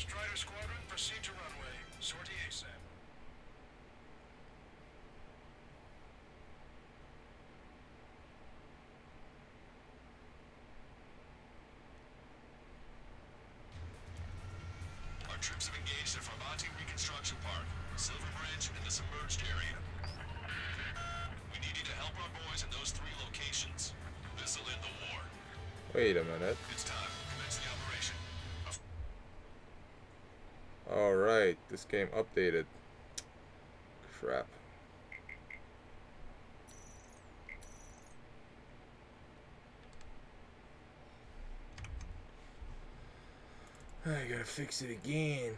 Strider Squadron, proceed to runway. Sortie ASAP. Our troops have engaged at Farbanti Reconstruction Park, Silver Bridge, and the submerged area. We need you to help our boys in those three locations. This'll end the war. Wait a minute. Alright, this game updated. Crap. I gotta fix it again.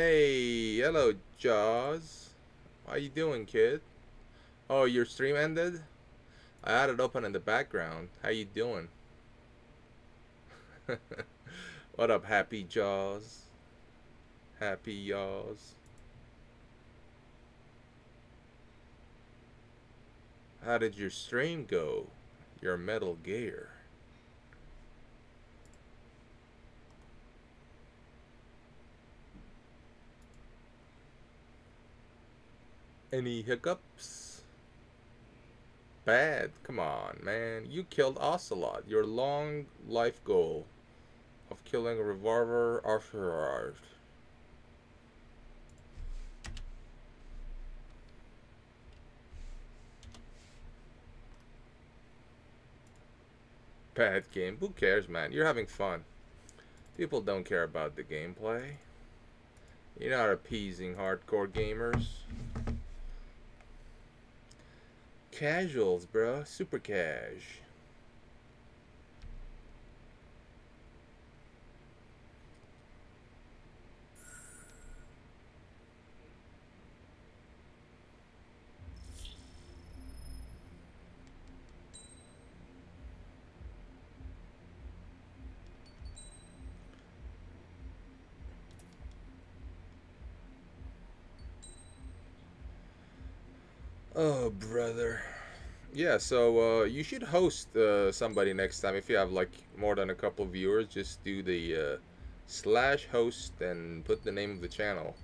Hey, hello, Jaws. How you doing, kid? Oh, your stream ended? I had it open in the background. How you doing? what up, Happy Jaws? Happy Yaws. How did your stream go? Your Metal Gear. Any hiccups? Bad. Come on, man. You killed Ocelot. Your long life goal of killing a revolver Archerard. Bad game. Who cares, man? You're having fun. People don't care about the gameplay. You're not appeasing hardcore gamers. Casuals, bro. Super cash. Oh, brother. Yeah, so uh, you should host uh, somebody next time if you have like more than a couple viewers. Just do the uh, slash host and put the name of the channel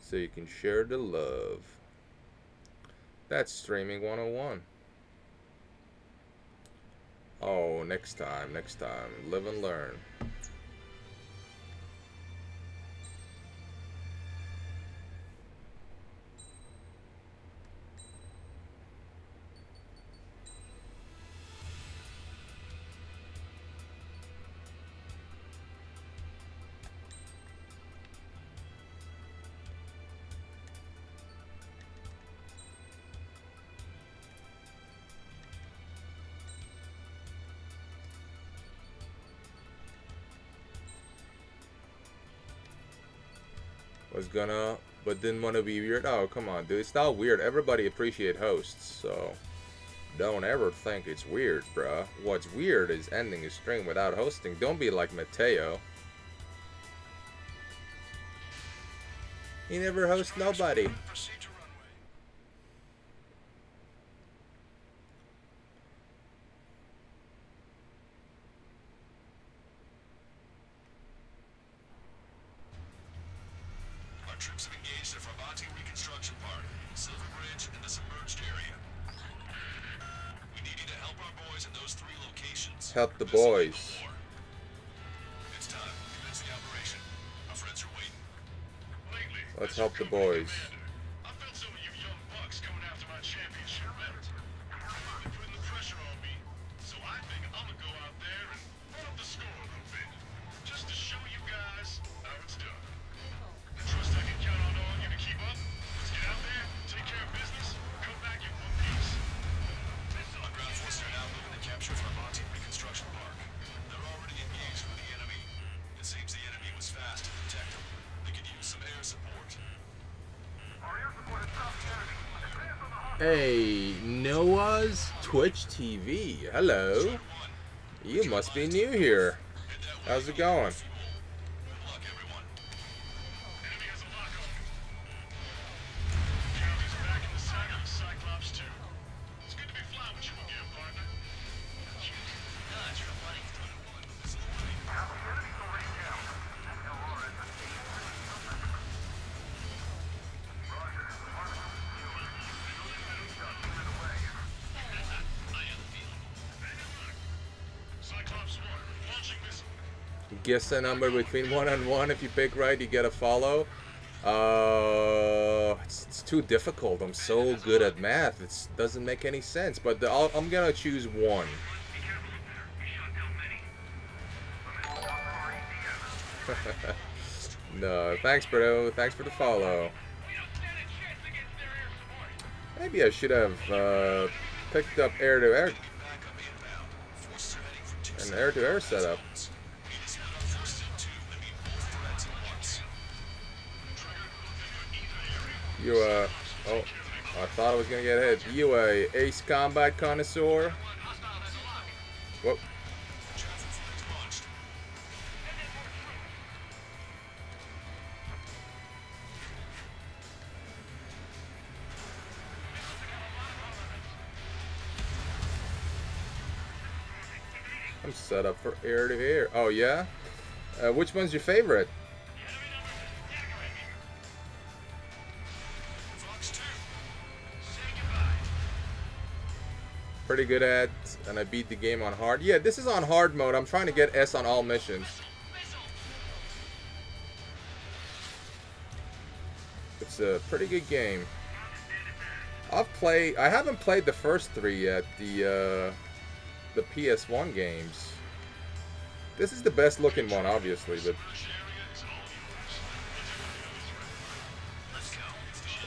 so you can share the love. That's streaming 101. Oh, next time, next time. Live and learn. Gonna but didn't want to be weird oh come on dude it's not weird everybody appreciate hosts so Don't ever think it's weird, bruh. What's weird is ending a stream without hosting. Don't be like Mateo. He never hosts nobody. Must be new here. How's it going? Guess a number between one and one. If you pick right, you get a follow. Uh, it's, it's too difficult. I'm so good at math. It doesn't make any sense. But the, I'm gonna choose one. no, thanks, bro. Thanks for the follow. Maybe I should have uh, picked up air to air an air to air setup. You uh oh, I thought I was gonna get hit. You a ace combat connoisseur? Whoop. I'm set up for air to air. Oh yeah? Uh, which one's your favorite? Pretty good at, and I beat the game on hard. Yeah, this is on hard mode. I'm trying to get S on all missions. It's a pretty good game. I've played. I haven't played the first three yet. The uh, the PS1 games. This is the best looking one, obviously, but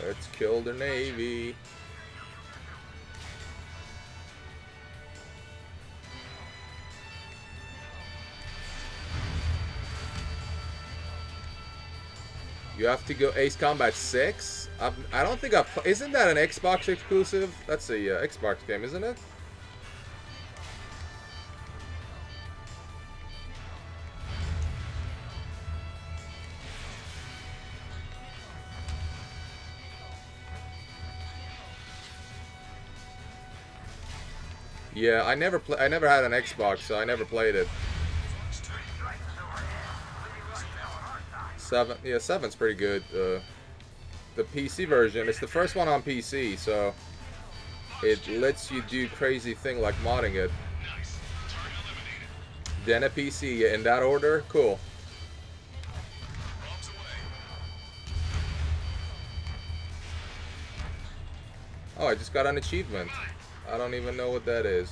let's kill the navy. You have to go Ace Combat 6? I've, I don't think I've... Isn't that an Xbox exclusive? That's a uh, Xbox game, isn't it? Yeah, I never play. I never had an Xbox, so I never played it. Seven, yeah, seven's pretty good. Uh, the PC version, it's the first one on PC, so it lets you do crazy thing like modding it. Then a PC in that order, cool. Oh, I just got an achievement. I don't even know what that is.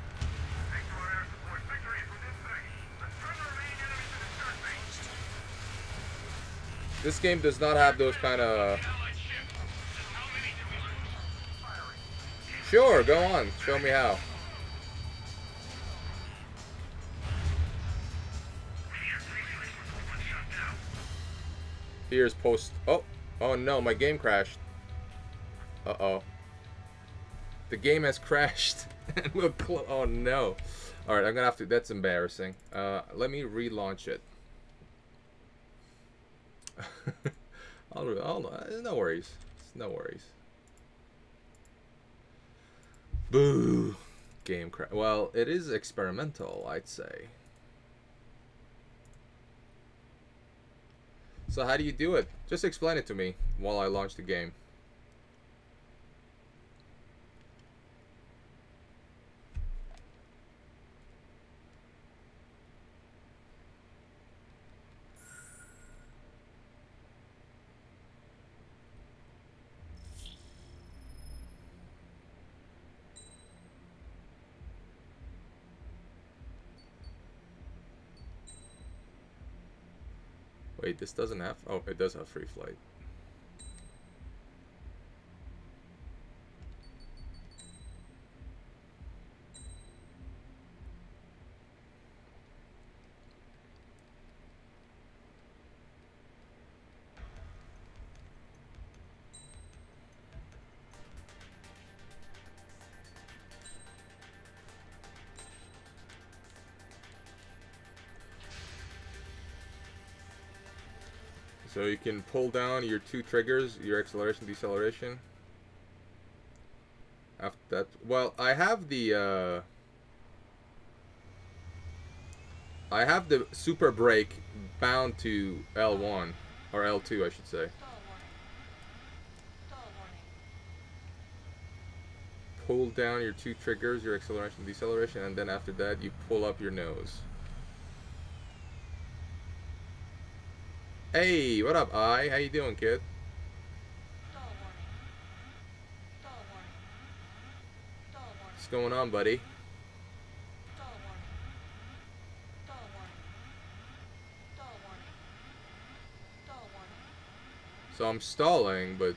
This game does not have those kind of. Sure, go on. Show me how. Here's post. Oh, oh no, my game crashed. Uh oh. The game has crashed. oh no. All right, I'm gonna have to. That's embarrassing. Uh, let me relaunch it. I'll, I'll, no worries. No worries. Boo. Game crash. Well, it is experimental, I'd say. So how do you do it? Just explain it to me while I launch the game. Wait, this doesn't have... Oh, it does have free flight. So you can pull down your two triggers, your acceleration, deceleration. After that, well, I have the, uh, I have the super brake bound to L1, or L2 I should say. Pull down your two triggers, your acceleration, deceleration, and then after that you pull up your nose. Hey, what up, I? How you doing, kid? What's going on, buddy? So I'm stalling, but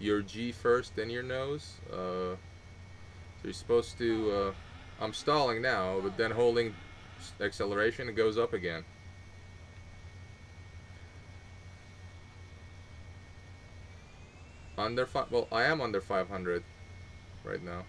your G first, then your nose. Uh, so you're supposed to. Uh, I'm stalling now, but then holding acceleration, it goes up again. Under five. Well, I am under 500 right now.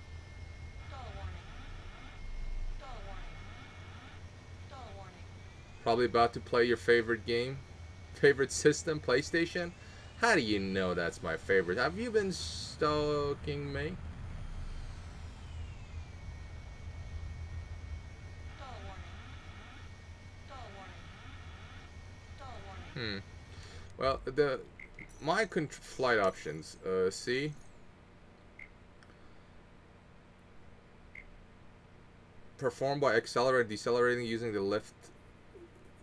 Probably about to play your favorite game, favorite system, PlayStation. How do you know that's my favorite? Have you been stalking me? Hmm. Well, the my flight options. Uh, see. Performed by accelerating, decelerating using the left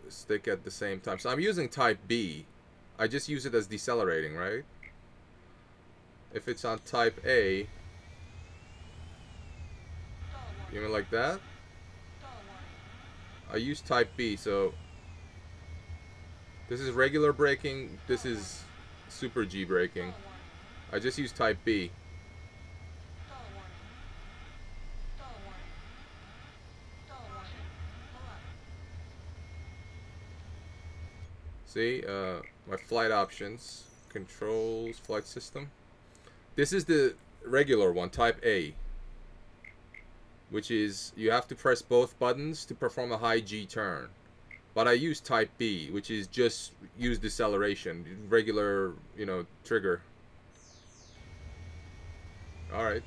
stick at the same time. So I'm using type B. I just use it as decelerating, right? If it's on type A, you mean like that? I use type B, so this is regular braking. This is super G braking. I just use type B. See, uh, my flight options, controls, flight system. This is the regular one, type A. Which is, you have to press both buttons to perform a high G turn. But I use type B, which is just use deceleration, regular, you know, trigger. All right.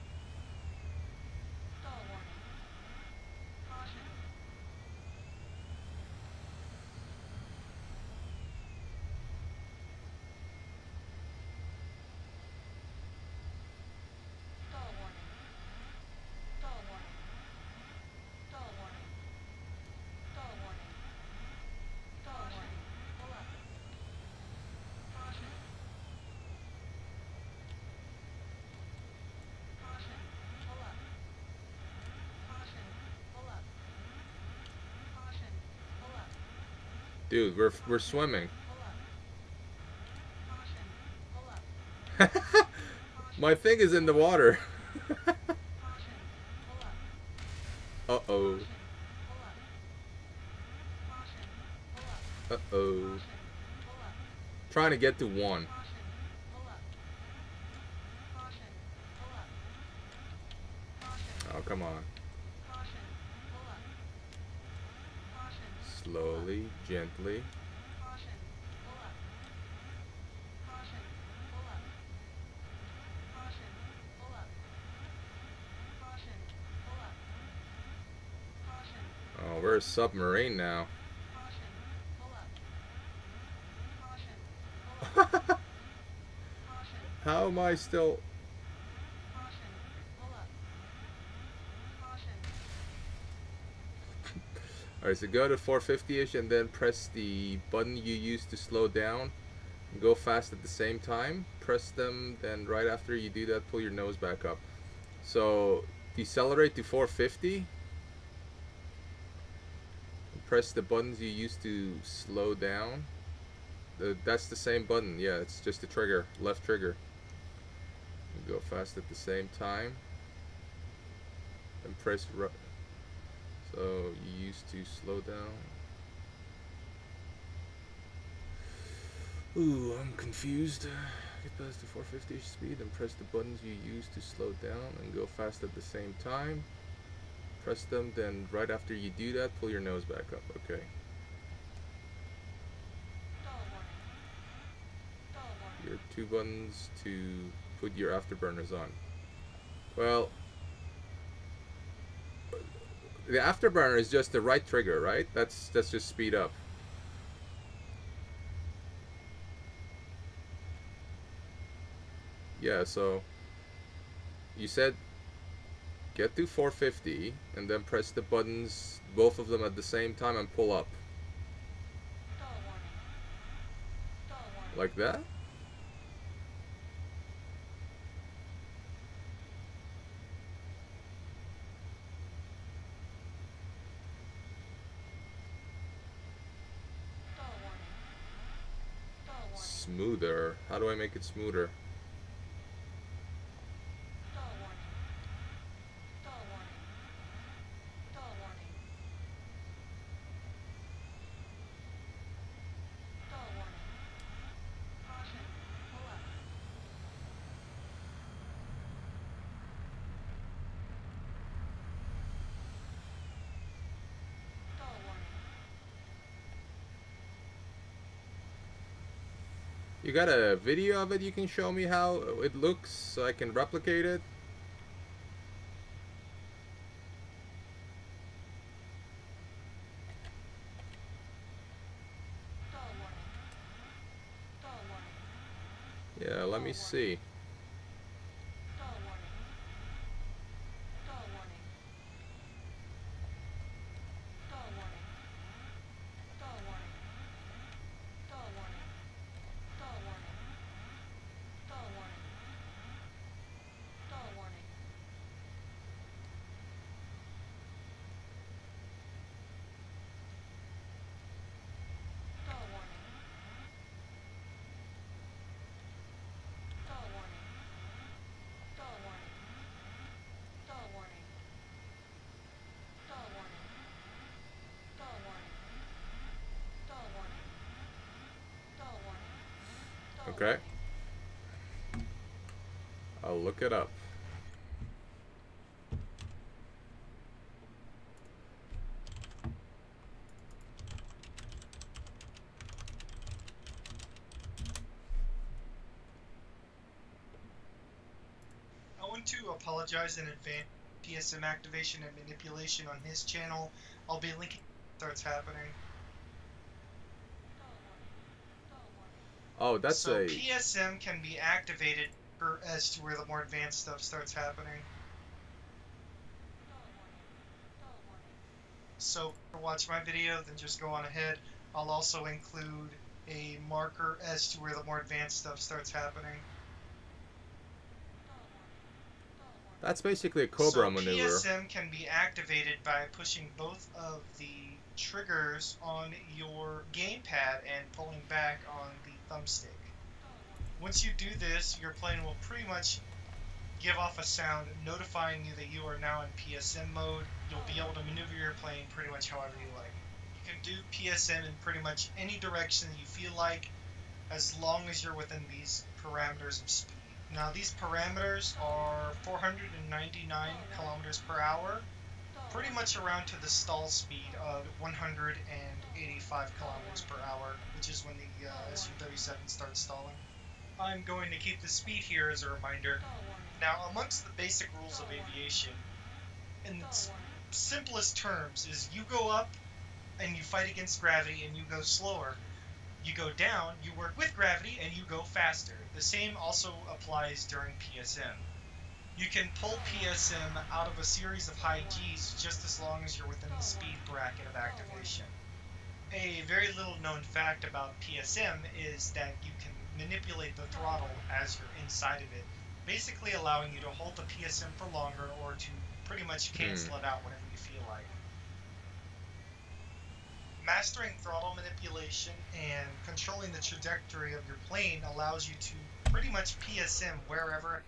Dude, we're we're swimming. My thing is in the water. uh oh. Uh oh. Trying to get to one. Oh, come on. Gently. Oh, we're a submarine now. How am I still... Alright, so go to 450-ish and then press the button you used to slow down. Go fast at the same time. Press them, then right after you do that, pull your nose back up. So, decelerate to 450. Press the buttons you used to slow down. That's the same button. Yeah, it's just the trigger, left trigger. Go fast at the same time. And press. So you used to slow down. Ooh, I'm confused. Get past the 450 speed and press the buttons you used to slow down and go fast at the same time. Press them, then right after you do that, pull your nose back up. Okay. Your two buttons to put your afterburners on. Well, the afterburner is just the right trigger, right? That's that's just speed up. Yeah, so you said get to 450 and then press the buttons both of them at the same time and pull up. Like that? Smoother. How do I make it smoother? Got a video of it you can show me how it looks so I can replicate it? Yeah, let me see. Look it up. I want to apologize in advance. PSM activation and manipulation on his channel. I'll be linking starts happening. Oh, that's so a PSM can be activated as to where the more advanced stuff starts happening. So watch my video, then just go on ahead. I'll also include a marker as to where the more advanced stuff starts happening. That's basically a Cobra so maneuver. PSM can be activated by pushing both of the triggers on your gamepad and pulling back on the thumbstick. Once you do this, your plane will pretty much give off a sound notifying you that you are now in PSM mode. You'll be able to maneuver your plane pretty much however you like. You can do PSM in pretty much any direction you feel like as long as you're within these parameters of speed. Now these parameters are 499 kilometers per hour, pretty much around to the stall speed of 185 kilometers per hour, which is when the uh, Su-37 starts stalling. I'm going to keep the speed here as a reminder. Now, amongst the basic rules of aviation, in simplest terms, is you go up and you fight against gravity and you go slower. You go down, you work with gravity, and you go faster. The same also applies during PSM. You can pull PSM out of a series of high Gs just as long as you're within the speed bracket of activation. A very little known fact about PSM is that you can manipulate the throttle as you're inside of it, basically allowing you to hold the PSM for longer or to pretty much hmm. cancel it out whenever you feel like. Mastering throttle manipulation and controlling the trajectory of your plane allows you to pretty much PSM wherever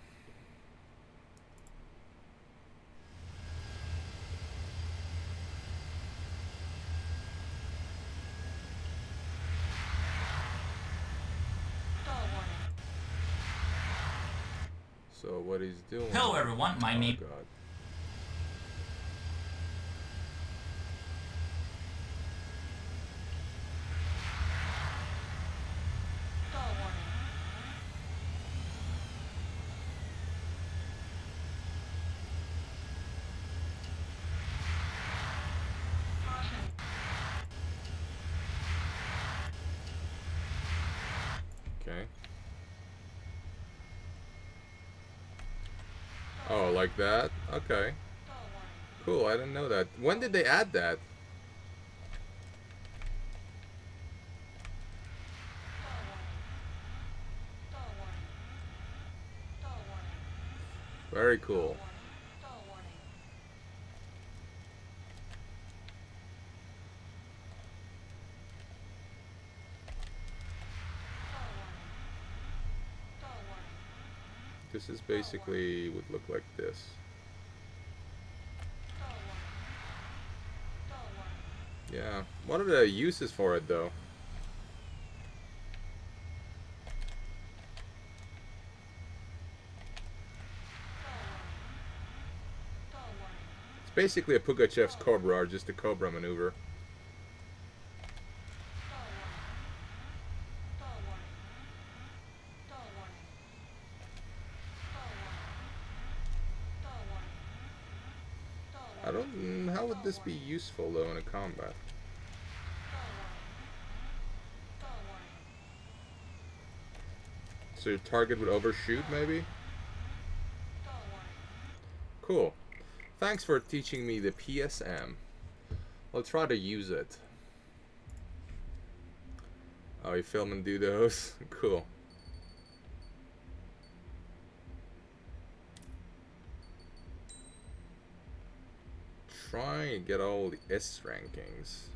So what he's doing? Hello everyone, my oh, name God. Okay. Oh, like that? Okay. Cool, I didn't know that. When did they add that? Very cool. This is basically would look like this. Yeah. What are the uses for it though? It's basically a Pugachev's Cobra or just a Cobra maneuver. Be useful though in a combat? So your target would overshoot, maybe? Cool. Thanks for teaching me the PSM. I'll try to use it. Oh, you film and do those? cool. Get all the S rankings.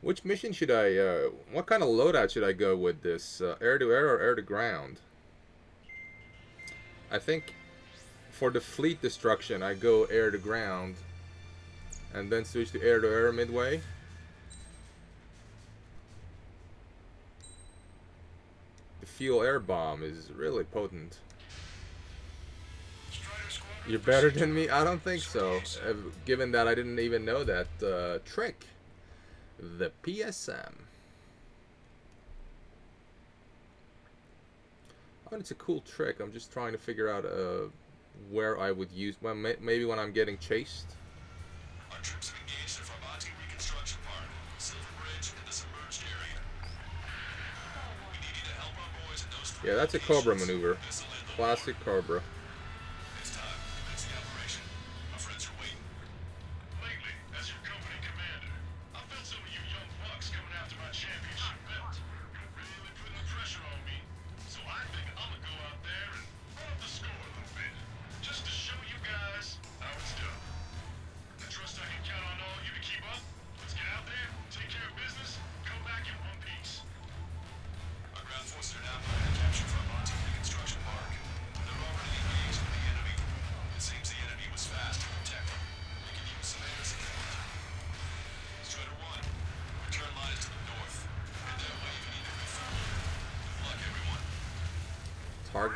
Which mission should I, uh, what kind of loadout should I go with this? Uh, air to air or air to ground? I think for the fleet destruction, I go air to ground and then switch to air to air midway. The fuel air bomb is really potent. You're better than me? I don't think so. Uh, given that I didn't even know that uh, trick. The PSM. Oh, it's a cool trick. I'm just trying to figure out uh, where I would use. Well, may maybe when I'm getting chased. Our troops have engaged the Farbanti reconstruction part, Silver Bridge, and the submerged area. We need you to help our boys those Yeah, that's a Cobra maneuver. This'll end the Classic Cobra.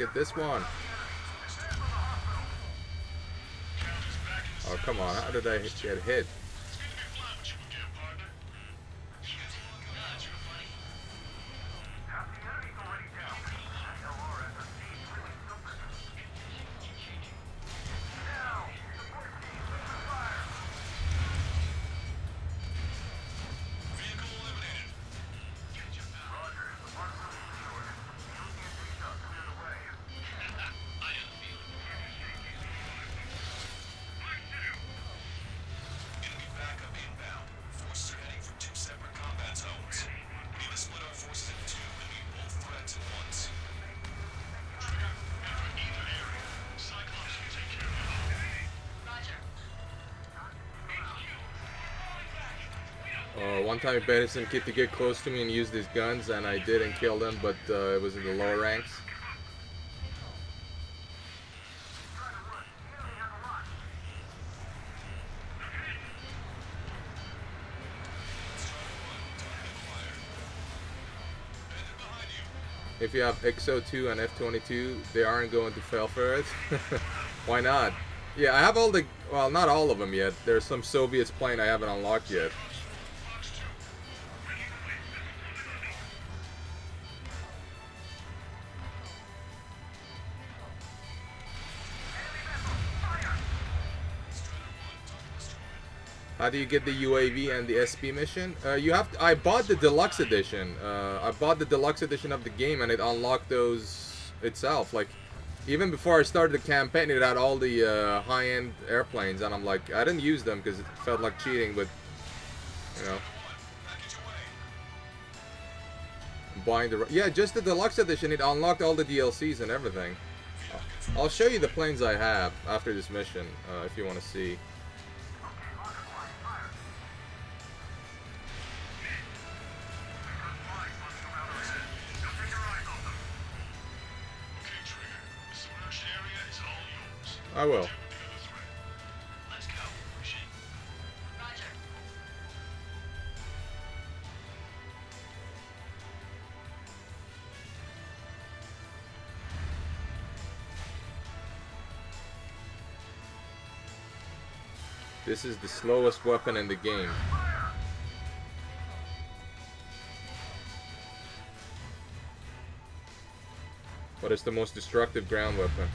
Target this one. Oh, come on. How did I get hit? One time kid to get close to me and use these guns, and I did and killed him, but uh, it was in the lower ranks. If you have XO2 and F22, they aren't going to fail for it. Why not? Yeah, I have all the, well, not all of them yet. There's some Soviets plane I haven't unlocked yet. How do you get the UAV and the SP mission? Uh, you have. To, I bought the deluxe edition. Uh, I bought the deluxe edition of the game, and it unlocked those itself. Like, even before I started the campaign, it had all the uh, high-end airplanes, and I'm like, I didn't use them because it felt like cheating. But you know, buying the yeah, just the deluxe edition. It unlocked all the DLCs and everything. I'll show you the planes I have after this mission, uh, if you want to see. Go. Machine. This is the slowest weapon in the game. But it's the most destructive ground weapon.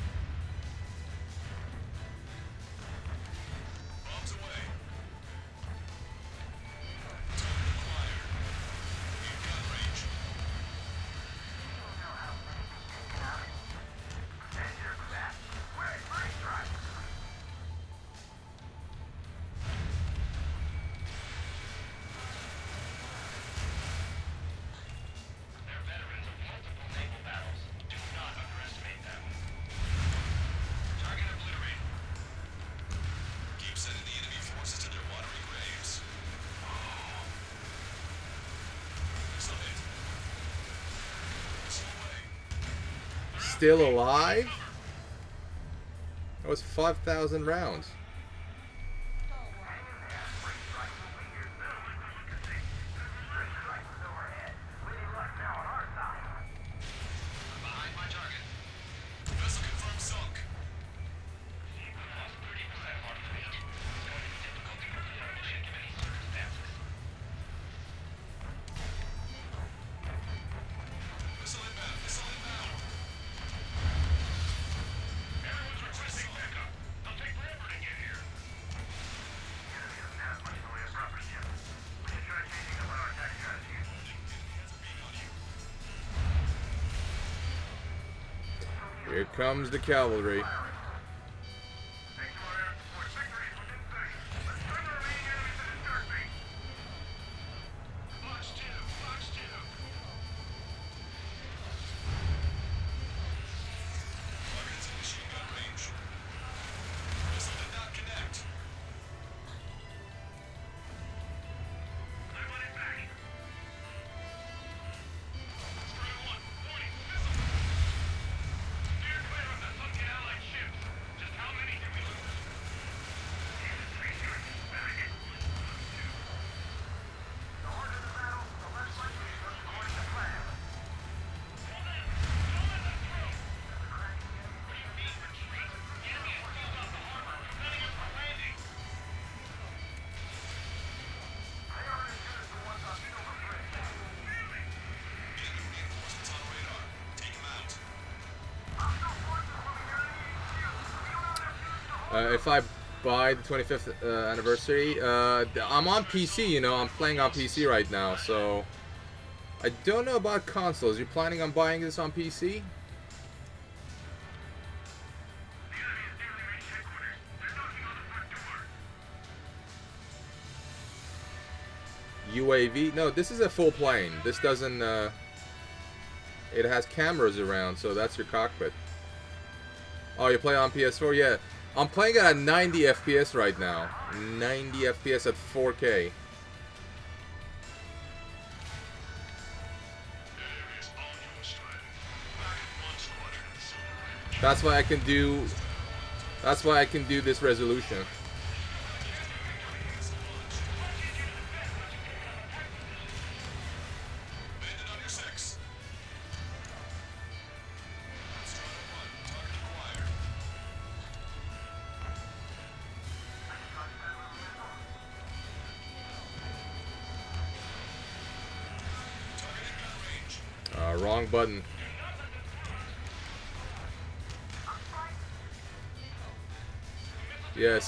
Still alive? That was 5,000 rounds. Comes the cavalry. Buy the 25th uh, anniversary, uh, I'm on PC. You know, I'm playing on PC right now, so I don't know about consoles. You're planning on buying this on PC? UAV? No, this is a full plane. This doesn't. Uh, it has cameras around, so that's your cockpit. Oh, you play on PS4? Yeah. I'm playing it at 90 FPS right now. 90 FPS at 4K. There is all your strength. Back at one squadron in the Silver Ridge. That's why I can do. That's why I can do this resolution.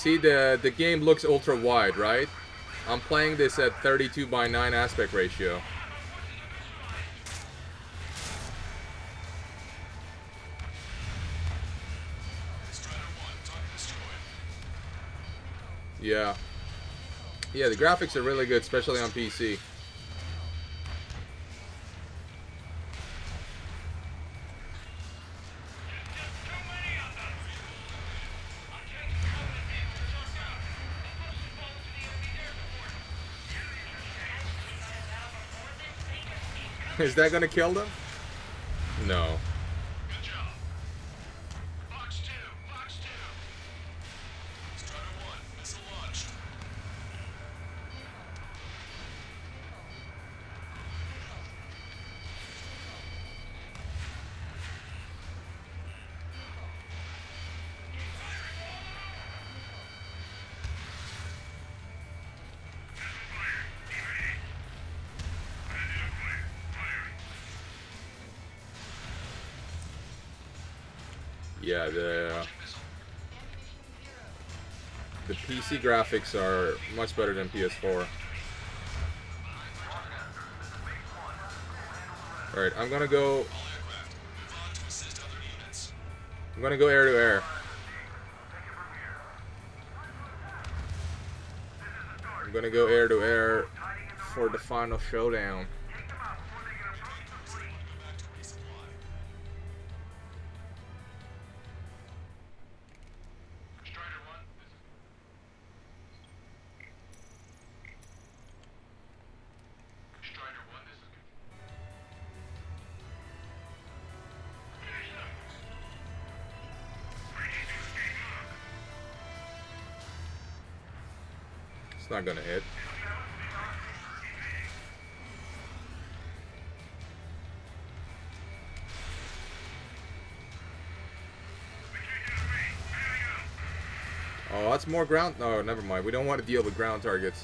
See the the game looks ultra wide, right? I'm playing this at 32 by 9 aspect ratio. Yeah. Yeah, the graphics are really good, especially on PC. Is that gonna kill them? No. Yeah, the the PC graphics are much better than PS4. Alright, I'm gonna go. I'm gonna go air to air. I'm gonna go air to air for the final showdown. Not gonna hit. Oh, that's more ground. No, never mind. We don't want to deal with ground targets.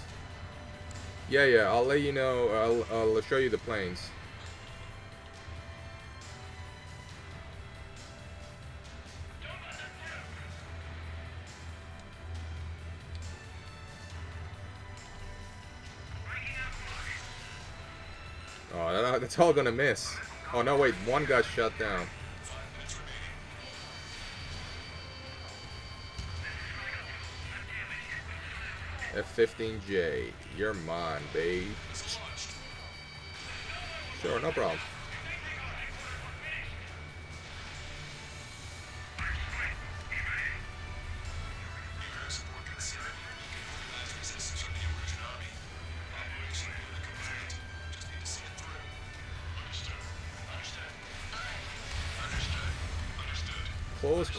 Yeah, yeah. I'll let you know. I'll, I'll show you the planes. That's all gonna miss. Oh no, wait. One got shut down. Five minutes remaining. F-15J, you're mine, babe. Sure, no problem.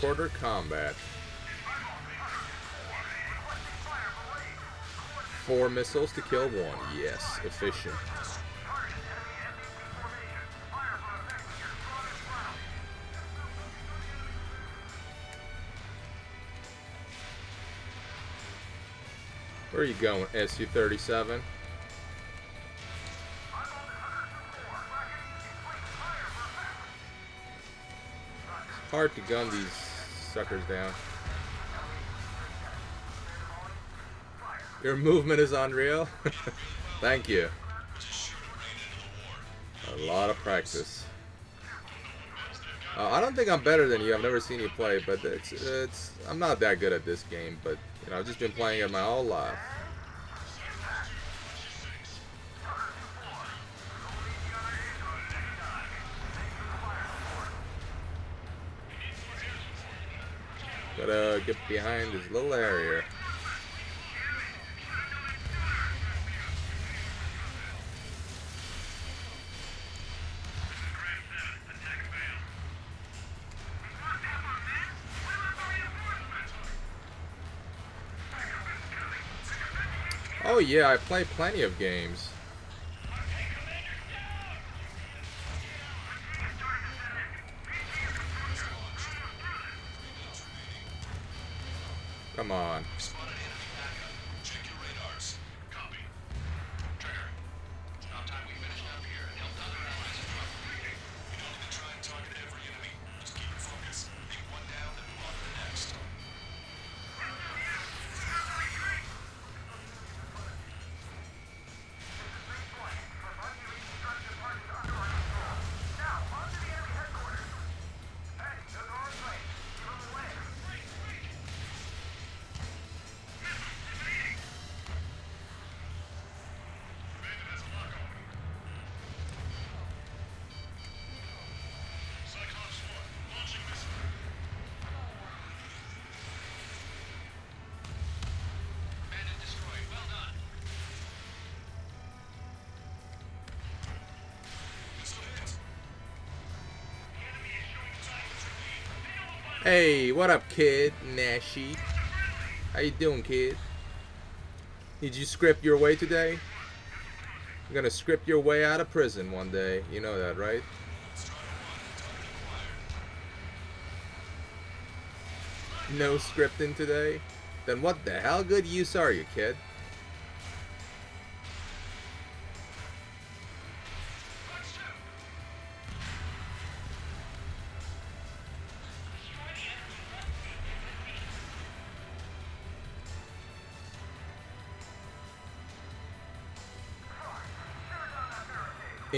Quarter combat. Four missiles to kill one. Yes, efficient. Where are you going, SU-37? Hard to gun these suckers down. Your movement is unreal. Thank you. A lot of practice. Uh, I don't think I'm better than you. I've never seen you play, but it's, it's I'm not that good at this game. But you know, I've just been playing it my whole life. Get behind this little area. Oh yeah, I play plenty of games. Hey, what up, kid? Nashi. How you doing, kid? Did you script your way today? You're gonna script your way out of prison one day. You know that, right? No scripting today? Then what the hell good use are you, kid?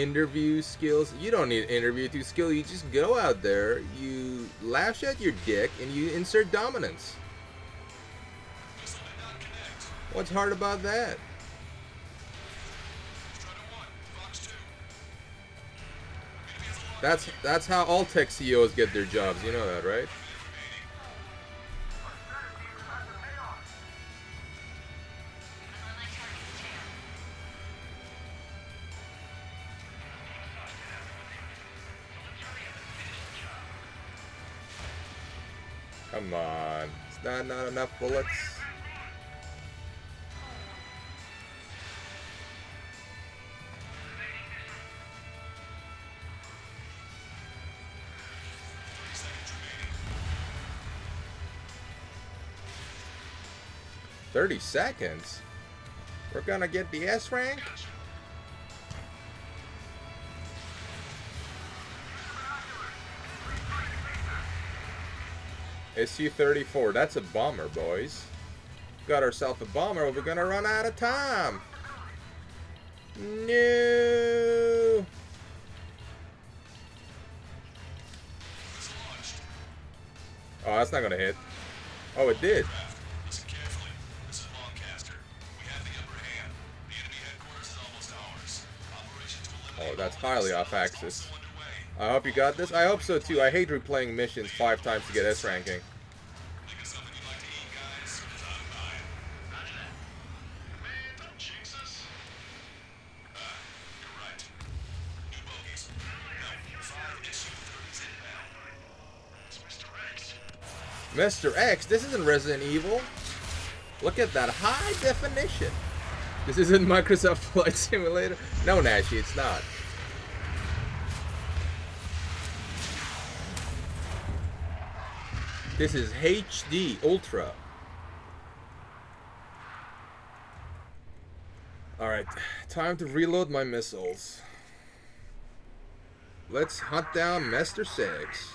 Interview skills. You don't need interview skill. You just go out there, you lash at your dick, and you insert dominance. What's hard about that? Strider 1. Fox 2. Enemy has a lock. That's that's how all tech CEOs get their jobs. You know that, right? Not enough bullets. Thirty seconds. We're gonna get the S rank. SU-34, that's a bomber, boys. Got ourselves a bomber, we're gonna run out of time. No. Oh, that's not gonna hit. Oh, it did. Craft, listen carefully. This is Lancaster. We have the upper hand. The enemy headquarters is almost ours. Operation to eliminate Oh, that's highly off axis. I hope you got this. I hope so too. I hate replaying missions five times to get S ranking. Mr. X, this isn't Resident Evil. Look at that high definition. This isn't Microsoft Flight Simulator. No, Nashi, it's not. This is HD Ultra. Alright, time to reload my missiles. Let's hunt down Mr. X.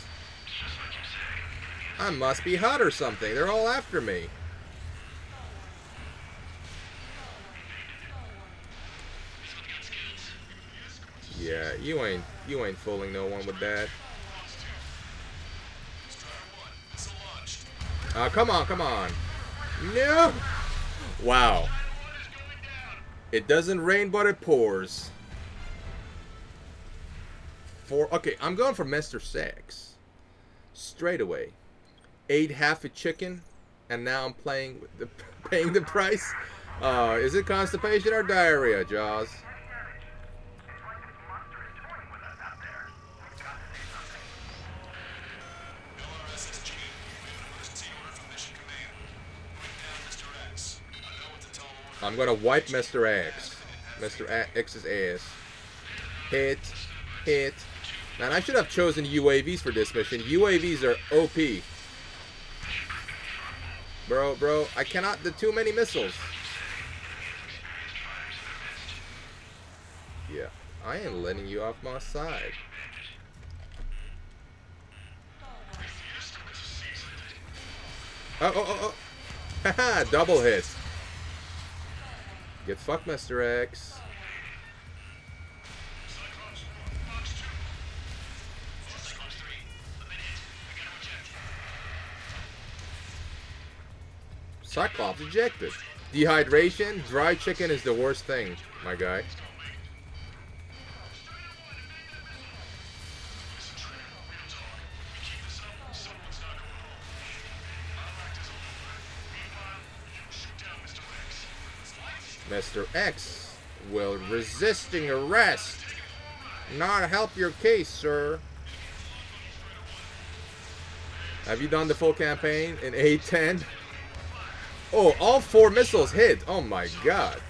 I must be hot or something. They're all after me. Yeah, you ain't you ain't fooling no one with that. Oh, come on, come on. No! Wow. It doesn't rain, but it pours. For okay, I'm going for Mr. X. Straight away. Ate half a chicken, and now I'm playing with the paying the price. Uh, is it constipation or diarrhea, Jaws? I'm gonna wipe Mr. X. Mr. X's ass. Hit. Hit. Man, I should have chosen UAVs for this mission. UAVs are OP. Bro, bro, I cannot. The too many missiles. Yeah, I ain't letting you off my side. Oh, oh, oh, oh. Haha, double hit. Get fucked, Mr. X. Cyclops ejected. Dehydration, dry chicken is the worst thing, my guy. Mr. X will resisting arrest not help your case, sir. Have you done the full campaign in A10? Oh, all four missiles hit. Oh my god.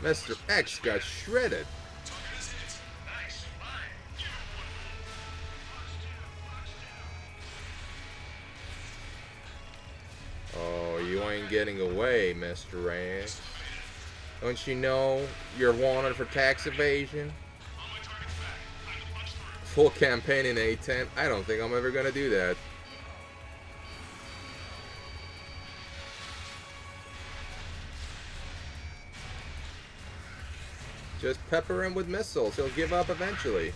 Mr. X got shredded. Oh, you ain't getting away, Mr. X. Don't you know you're wanted for tax evasion? Full campaign in A10? I don't think I'm ever gonna do that. Just pepper him with missiles. He'll give up eventually.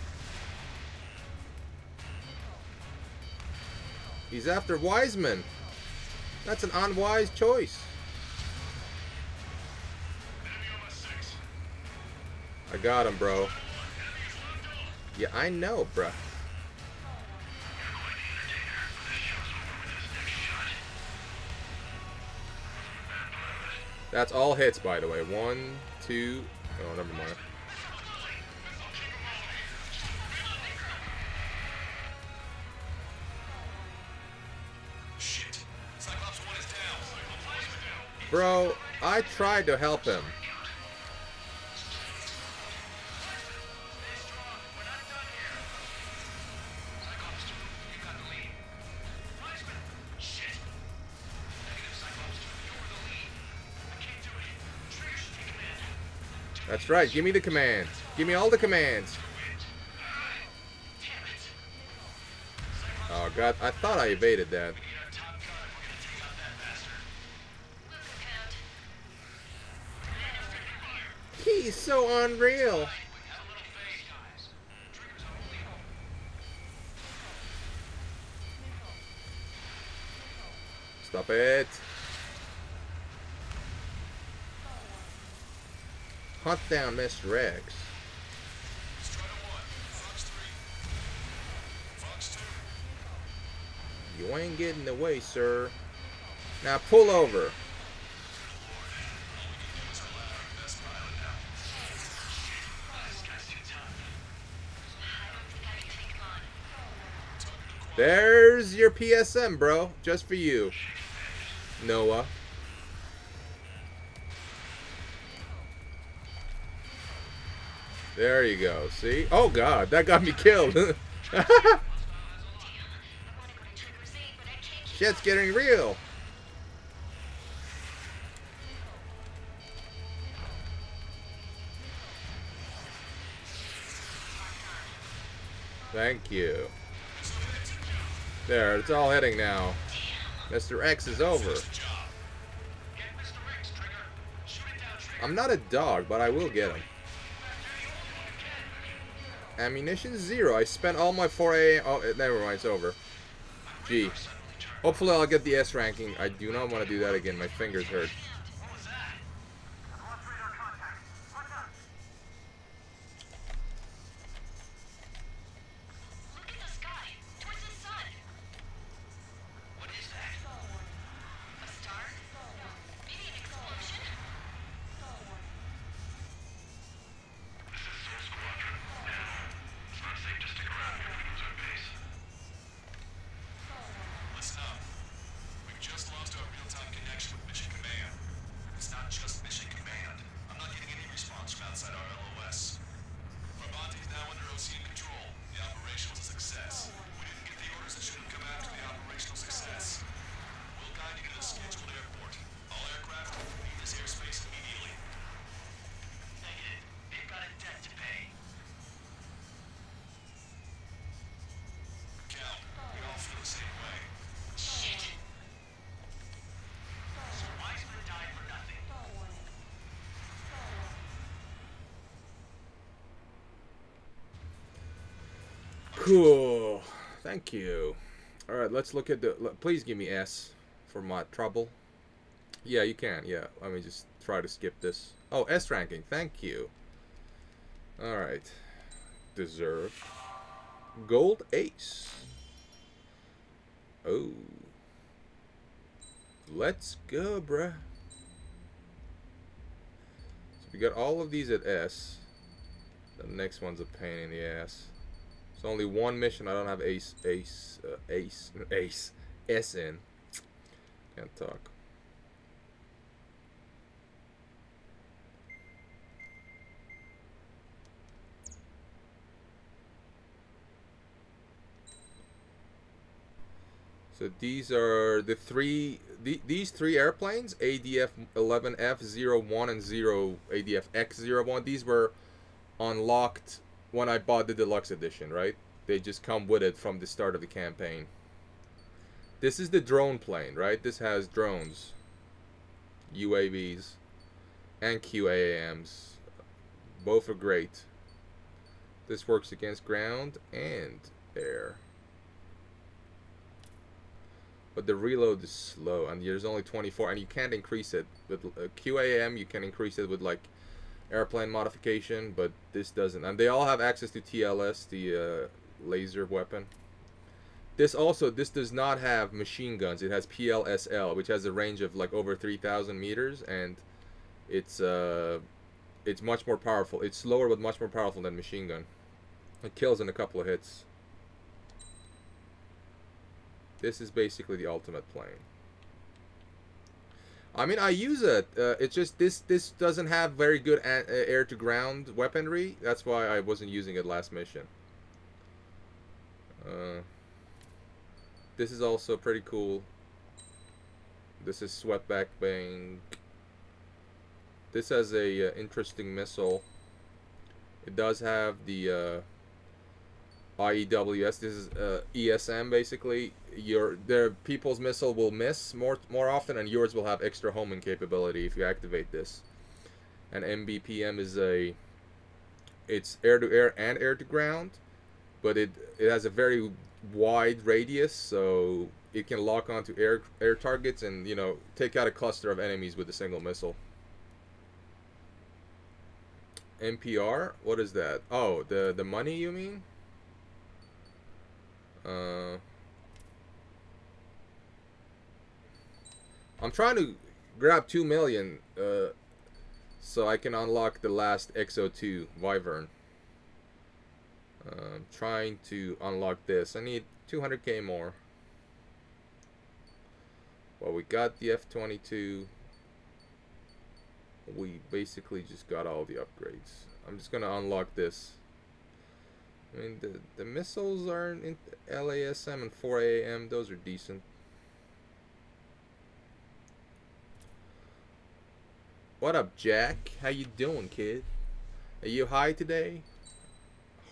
He's after Wiseman. That's an unwise choice. I got him, bro. Yeah, I know, bruh. That's all hits, by the way. One, two. Oh, never mind. Shit. Cyclops 1 is down. Bro, I tried to help him. That's right. Give me the commands. Give me all the commands. Oh god, I thought I evaded that. He's so unreal. Stop it. Hunt down Mr. X. Strider 1, Fox 3. Fox 2. You ain't getting away, sir. Now pull over. There's your PSM, bro. Just for you. Noah. There you go. See? Oh, God. That got me killed. Shit's getting real. Thank you. There, it's all heading now. Mr. X is over. I'm not a dog, but I will get him. Ammunition zero. I spent all my 4A. Oh, eh, never mind. It's over. G. Hopefully I'll get the S ranking. I do not want to do that again. My fingers hurt. Thank you. All right, let's look at the. le- Please give me S for my trouble. Yeah, you can. Yeah, let me just try to skip this. Oh, S ranking. Thank you. All right. Deserved. Gold Ace. Oh. Let's go, bruh. So we got all of these at S. The next one's a pain in the ass. Only one mission. I don't have ace, ace, uh, ace, ace, S in. Can't talk. So these are the three, the, these three airplanes, ADF 11F01 and 0 ADF X01. These were unlocked when I bought the deluxe edition, right? They just come with it from the start of the campaign. This is the drone plane, right? This has drones, UAVs, and QAMs. Both are great. This works against ground and air. But the reload is slow, and there's only 24, and you can't increase it. With uh, QAM, you can increase it with like airplane modification, but this doesn't. And they all have access to TLS, the uh, laser weapon. This also, this does not have machine guns. It has PLSL, which has a range of like over 3,000 meters, and it's uh, it's much more powerful. It's slower, but much more powerful than machine gun. It kills in a couple of hits. This is basically the ultimate plane. I mean, I use it. Uh, it's just this this doesn't have very good uh, air to ground weaponry. That's why I wasn't using it last mission. Uh, this is also pretty cool. This is Sweatback Bank. This has a uh, interesting missile. It does have the uh, IEWS. This is uh, ESM basically. Your their people's missile will miss more more often, and yours will have extra homing capability if you activate this. And MBPM is a it's air to air and air to ground, but it it has a very wide radius, so it can lock onto air air targets and you know take out a cluster of enemies with a single missile. NPR? What is that? Oh, the the money you mean? Uh, I'm trying to grab two million, uh, so I can unlock the last XO2 Wyvern. Uh, I'm trying to unlock this. I need 200k more. Well, we got the F22. We basically just got all the upgrades. I'm just gonna unlock this. I mean, the, the missiles are in LASM and 4AM. Those are decent. What up, Jack? How you doing, kid? Are you high today?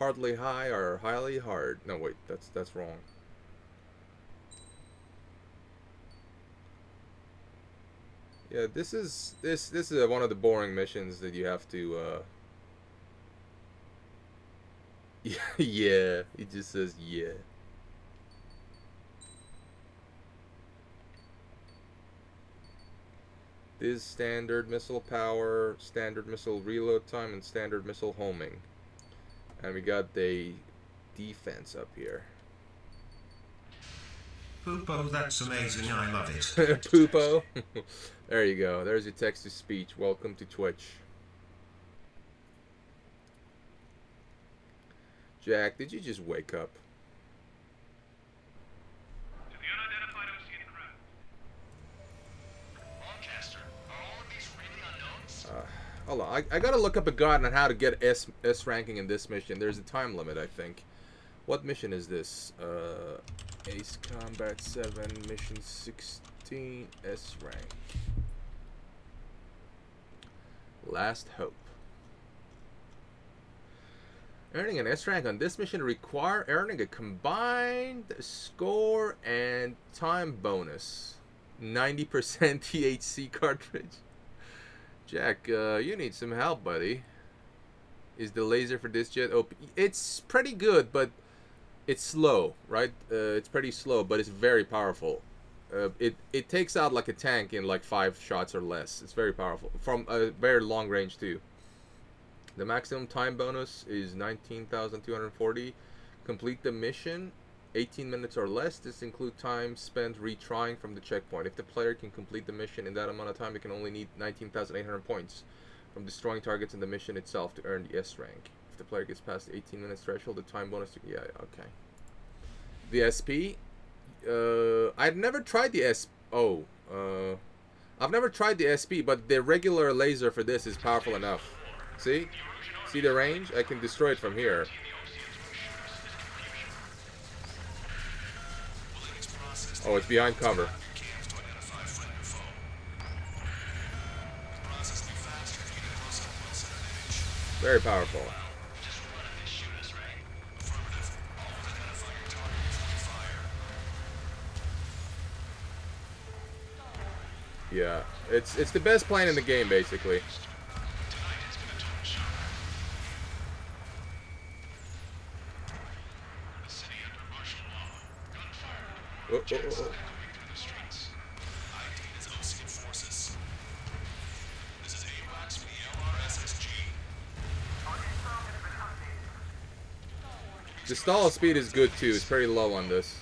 hardly high or highly hard. No, wait, that's that's wrong. Yeah, this is this this is one of the boring missions that you have to. uh Yeah. He just says yeah. This standard missile power, standard missile reload time, and standard missile homing. And we got the defense up here. Poopo, that's amazing. I love it. Poopo. there you go. There's your text to speech. Welcome to Twitch. Jack, did you just wake up? To the unidentified Osean craft. Lancaster, are all of these really unknowns? Uh, hold on, I, I gotta look up a guide on how to get S S ranking in this mission. There's a time limit, I think. What mission is this? Uh, Ace Combat 7, Mission 16, S rank. Last Hope. Earning an S rank on this mission require earning a combined score and time bonus. 90% THC cartridge. Jack, uh, you need some help, buddy. Is the laser for this jet OP? It's pretty good, but it's slow, right? Uh, it's pretty slow, but it's very powerful. Uh, it it takes out like a tank in like five shots or less. It's very powerful from a very long range too. The maximum time bonus is 19,240. Complete the mission 18 minutes or less. This includes time spent retrying from the checkpoint. If the player can complete the mission in that amount of time, it can only need 19,800 points from destroying targets in the mission itself to earn the S rank. If the player gets past the 18 minutes threshold, the time bonus. yeah, okay. The SP. Uh, I've never tried the S. Oh, uh, I've never tried the SP, but the regular laser for this is powerful enough. See, see the range? I can destroy it from here. Oh, it's behind cover. Very powerful. Yeah, it's it's the best plan in the game, basically. Tonight has been a total shock. The city under martial law. Gunfire. Oh, oh, oh, oh. The stall speed is good too. It's pretty low on this.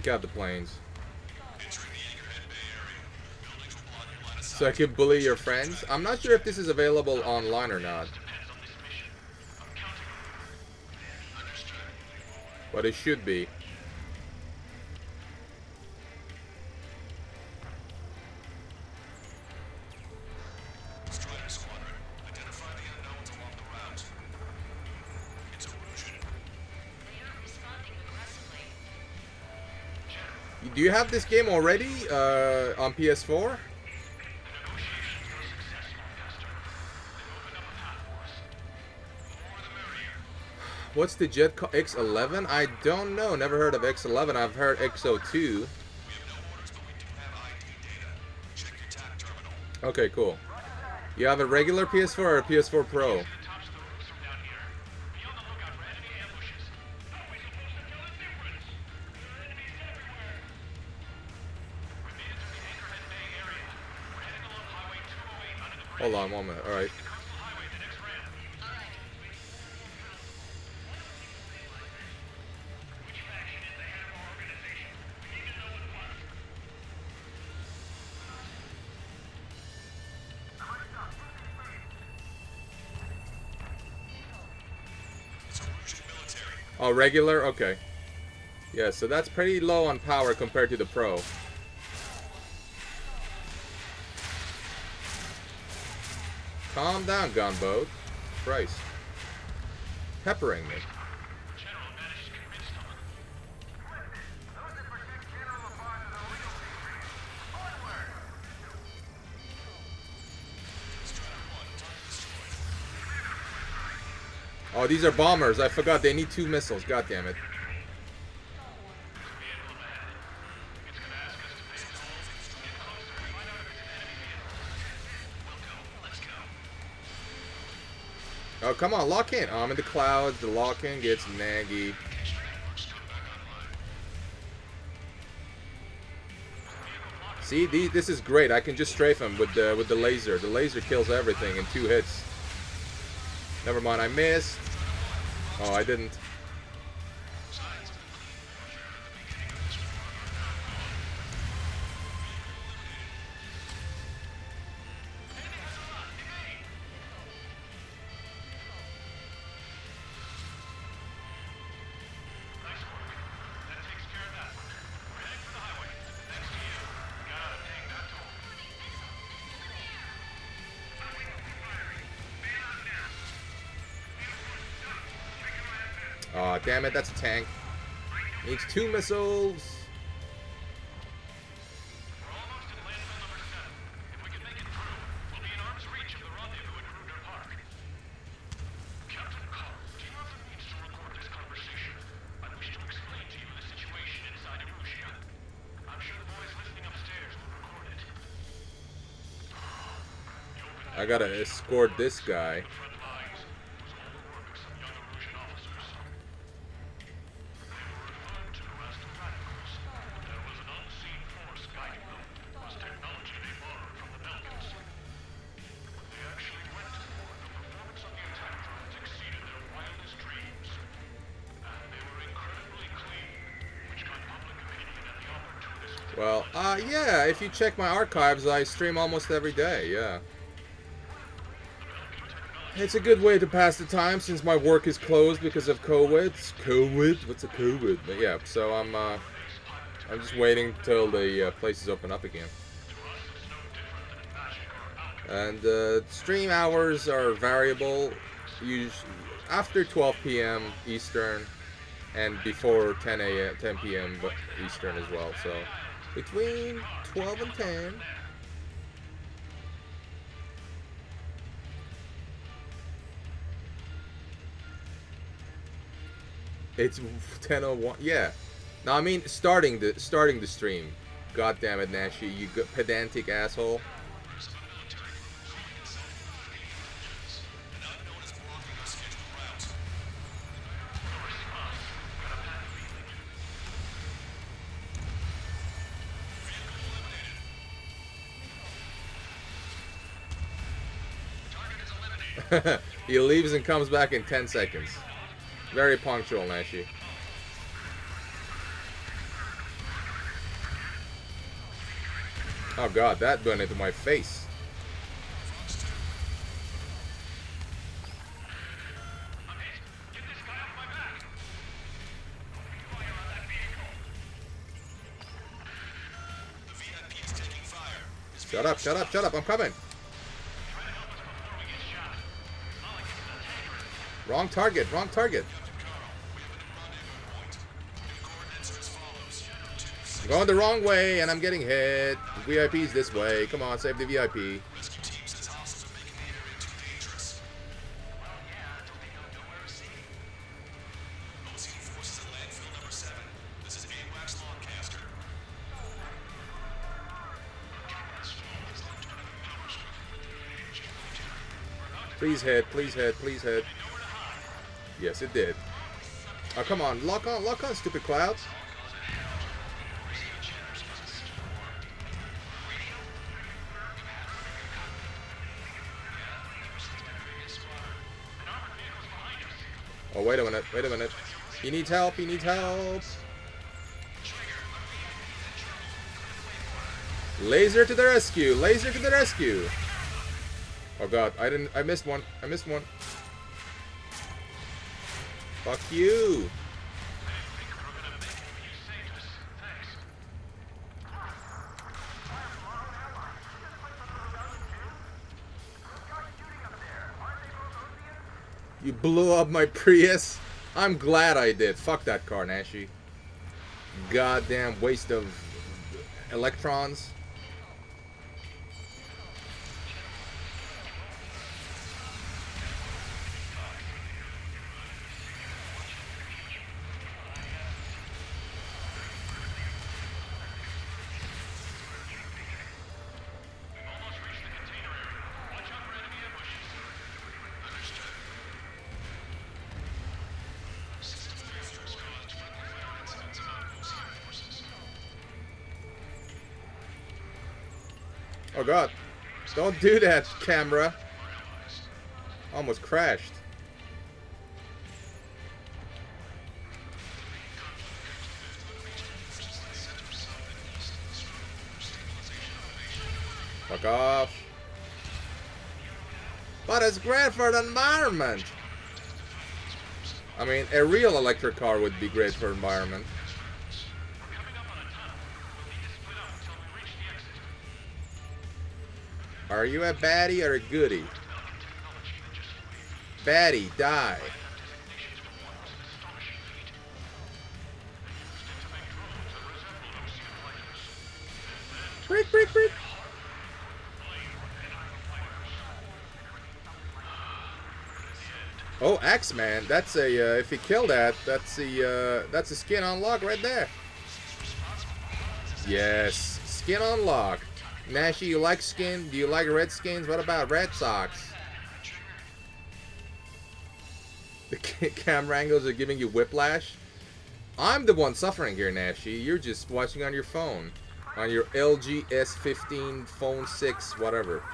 Take out the planes. So I can bully your friends. I'm not sure if this is available online or not, but it should be. Do you have this game already uh, on PS4? The negotiations were a success, Lancaster. They've opened up a path for us. The more the merrier. What's the jet? X11? I don't know. Never heard of X11. I've heard XO2. We have no orders, but we do have ID data. Check your TAC terminal. Okay, cool. You have a regular PS4 or a PS4 Pro? Erusian Military. Oh, regular? Okay. Yeah, so that's pretty low on power compared to the Pro. Calm down, gunboat. Christ. peppering me. Oh, these are bombers. I forgot they need two missiles. God damn it. Come on, lock in. Oh, I'm in the clouds. The lock in gets naggy. See, this is great. I can just strafe him with the with the laser. The laser kills everything in two hits. Never mind, I missed. Oh, I didn't. You have the means to record this conversation? I wish to explain to you the situation inside Erusia. I'm sure the boys listening upstairs will record it. I gotta escort this guy. Well, uh, yeah, if you check my archives, I stream almost every day, yeah. It's a good way to pass the time since my work is closed because of COVID. COVID? What's a COVID? But yeah, so I'm, uh, I'm just waiting till the uh, places open up again. And uh, stream hours are variable, us- after 12 p.m. Eastern, and before 10 a.m. 10 p.m. Eastern as well. So between 12 and 10. It's 10:01. Yeah. No, I mean starting the starting the stream. God damn it, Nashi, you pedantic asshole. he leaves and comes back in 10 seconds. Very punctual, Nashi. Oh god, that went into my face. Shut up, shut up, shut up, I'm coming. Wrong target, wrong target. I'm going the wrong way and I'm getting hit. VIP's this way. Come on, save the VIP. Please hit, please hit, please hit. Yes, it did. Oh, come on. Lock on, lock on, stupid clouds. Oh, wait a minute, wait a minute. He needs help, he needs help. Laser to the rescue, laser to the rescue. Oh god, I didn't, I missed one, I missed one. Fuck you. You blew up my Prius. I'm glad I did. Fuck that car, Nashi. Goddamn waste of electrons. Don't do that, camera. Almost crashed. Fuck off. But it's great for the environment. I mean, a real electric car would be great for environment. Are you a baddie or a goodie? Baddie, die. Brick, brick, brick. Oh, Axeman. That's a. Uh, if you kill that, that's the. Uh, that's a skin unlock right there. Yes, skin unlock. Nashi, you like skin? Do you like red skins? What about Red Sox? The ca- camera angles are giving you whiplash. I'm the one suffering here, Nashi. You're just watching on your phone. On your LG S15 Phone 6, whatever.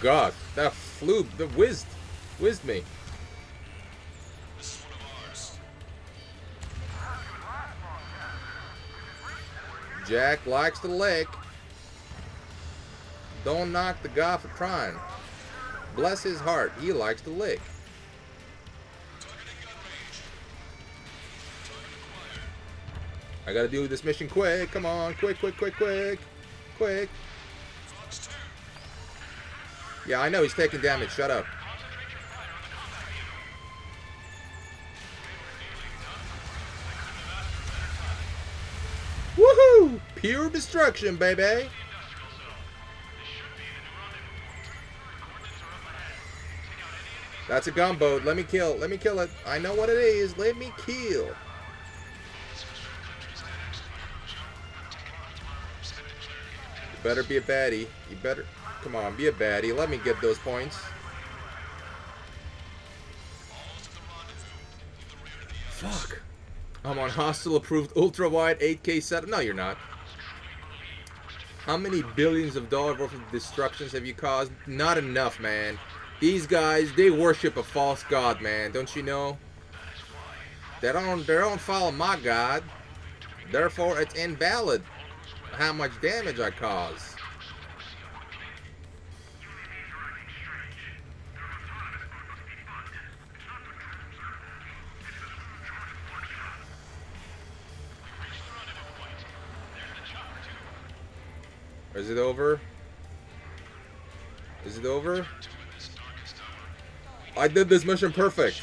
God, that flew, the whizzed, whizzed me. Jack likes to lick. Don't knock the guy for trying. Bless his heart, he likes to lick. I gotta do this mission quick. Come on, quick, quick, quick, quick, quick. Fox 2. Yeah, I know he's taking damage. Shut up. Woohoo! Pure destruction, baby. That's a gunboat. Let me kill. Let me kill it. I know what it is. Let me kill. You better be a baddie. You better. Come on, be a baddie. Let me get those points. Fuck. I'm on hostile approved ultra wide 8K setup. No, you're not. How many billions of dollars worth of destructions have you caused? Not enough, man. These guys, they worship a false god, man. Don't you know? They don't, they don't follow my god. Therefore, it's invalid how much damage I cause. Is it over? Is it over? I did this mission perfect.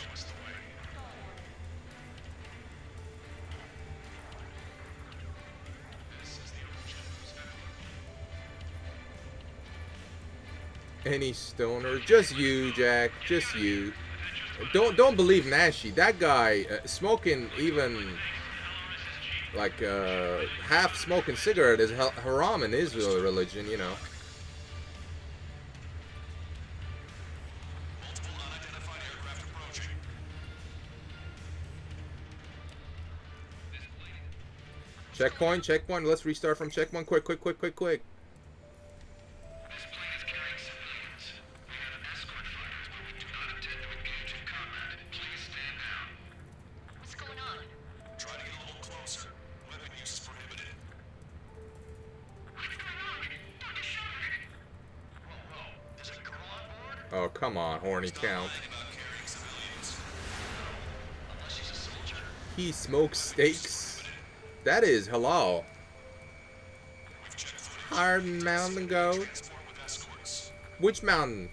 Any stoner? Just you, Jack. Just you. Don't don't believe Nashi. That guy uh, smoking even like uh, half smoking cigarette is haram in Israel religion. You know. Checkpoint, checkpoint. Let's restart from checkpoint. Quick, quick, quick, quick, quick. horny count. He smokes steaks. That is halal. Hard mountain goat. Which mountain?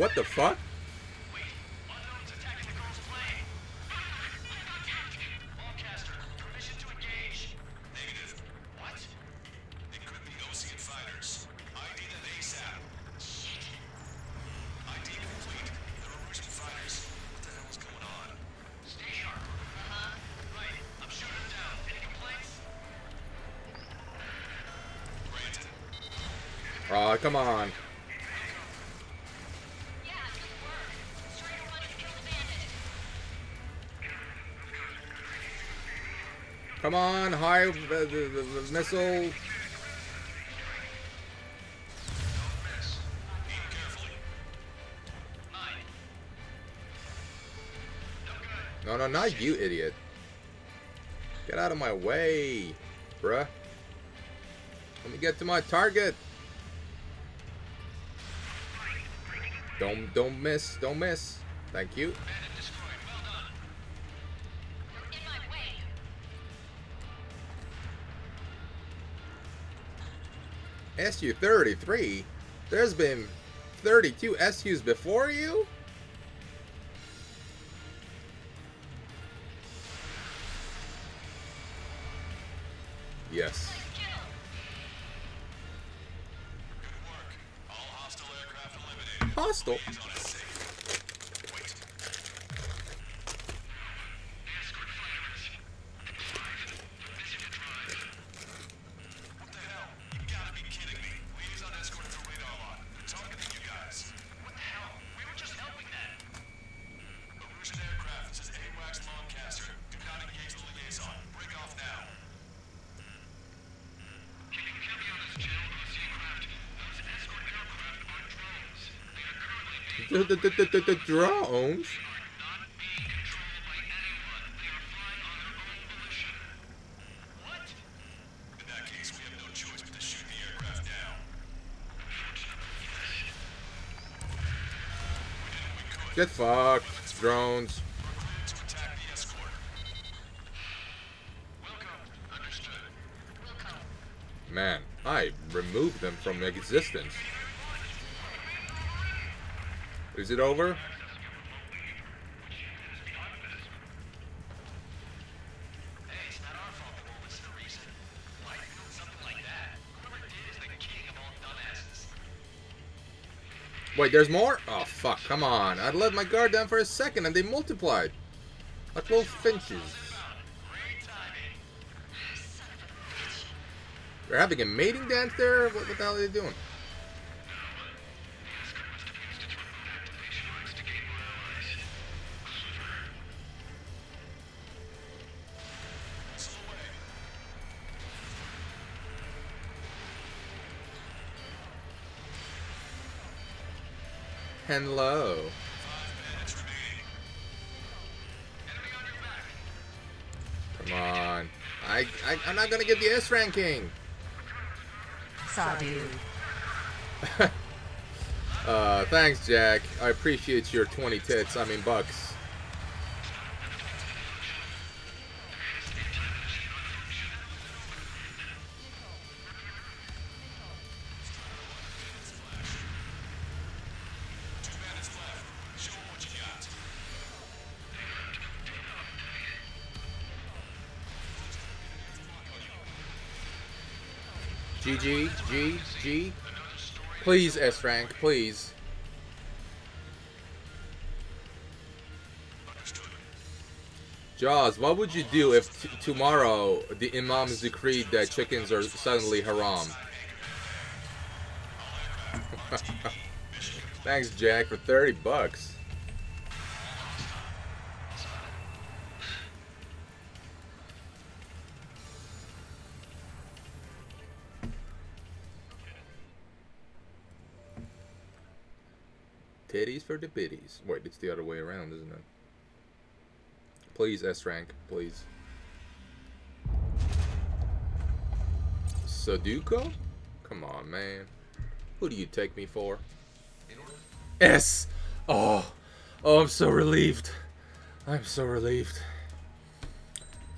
What the fuck? Come on, high uh, the, the, missile. No, no, not you, idiot. Get out of my way, bruh. Let me get to my target. Don't, don't miss, don't miss. Thank you. SU-33? There's been 32 SUs before you? But to shoot the aircraft down. Get fucked, drones. The. Man, I removed them from existence. Is it over? Wait, there's more? Oh, fuck, come on. I let my guard down for a second and they multiplied. Like little finches. They're having a mating dance there? What, what the hell are they doing? Hello. Five minutes remaining. Enemy on your back. Come on. I, I, I'm not gonna get the S ranking. Sadu. Uh, thanks, Jack. I appreciate your 20 tits. I mean, bucks. GG, G, G. G? Please, S rank, please. Jaws, what would you do if tomorrow the imams decreed that chickens are suddenly haram? Thanks, Jack, for 30 bucks. The biddies. Wait, it's the other way around, isn't it? Please, S rank, please. Sudoku? Come on, man. Who do you take me for? S! Oh! Oh, I'm so relieved. I'm so relieved.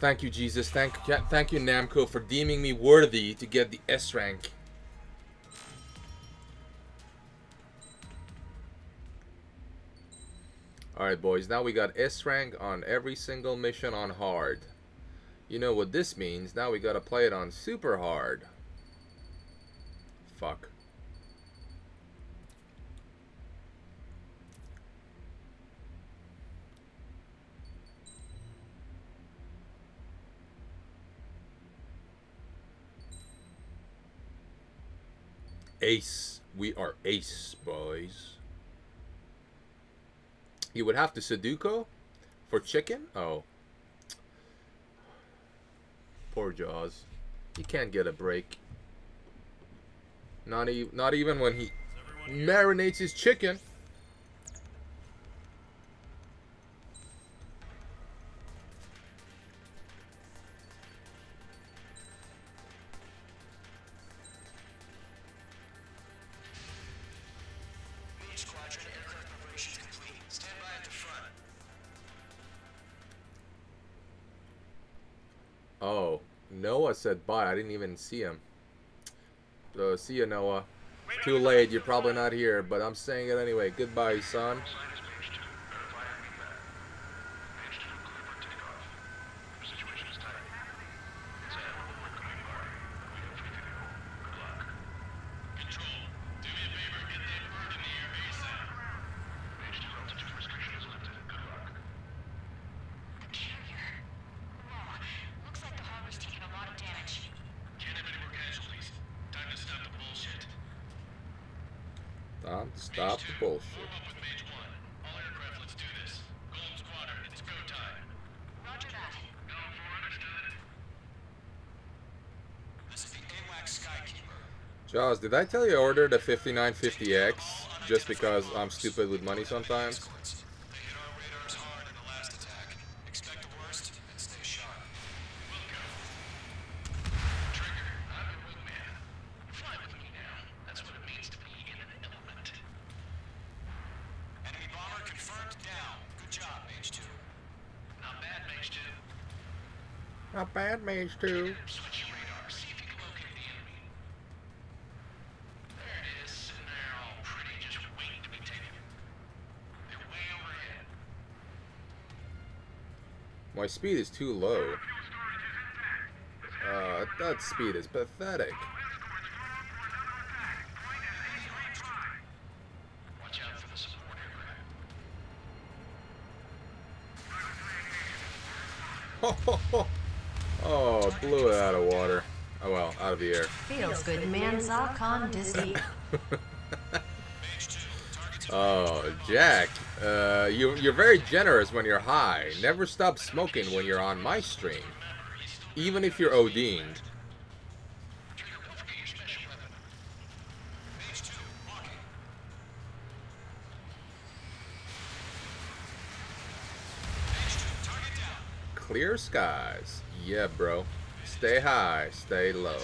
Thank you, Jesus. Thank, thank you, Namco, for deeming me worthy to get the S rank. Alright, boys. Now we got S rank on every single mission on hard. You know what this means. Now we gotta play it on super hard. Fuck. Ace. We are ace, boys. You would have to Sudoku for chicken? Oh. Poor Jaws. He can't get a break. Not, e not even when he marinates his chicken. Said bye. I didn't even see him. So, see you, Noah. Too late. You're probably not here, but I'm saying it anyway. Goodbye, son. Control, do me a favor, get that bird in the air ASAP. Page 2, altitude restriction is lifted. Good luck. Carrier. Whoa. Looks like the harbor's taking a lot of damage. Can't have any more casualties. Time to stop the bullshit. Stop, stop the bullshit. Warm up with Mage 1. All aircraft, let's do this. Golden Squadron, it's go time. Roger that. Go for understood. This is the AWAC Skykeeper. Jaws, did I tell you I ordered a 5950X just because I'm stupid with money sometimes? Escorts. They hit our radars hard in the last attack. Expect the worst and stay sharp. Trigger, I'm your wingman. Fly with me now. That's what it means to be in an element. Enemy bomber confirmed down. Good job, Mage 2. Not bad, Mage 2. Not bad, Mage 2. Switch your radar. See if you can locate the enemy. There it is, sitting there all pretty, just waiting to be taken. They're way overhead. My speed is too low. Uh, that speed is pathetic. Watch out for the support aircraft. oh, blew it out of water. Oh well, out of the air. Feels good, man. Zalcon Disney. Mage 2. Targets Oh, Jack, uh, you, you're very generous when you're high. Never stop smoking when you're on my stream. Even if you're ODing. Trigger, don't forget your special weapon. Mage 2. Walking. Mage 2. Target down. Clear skies. Yeah, bro. Stay high, stay low.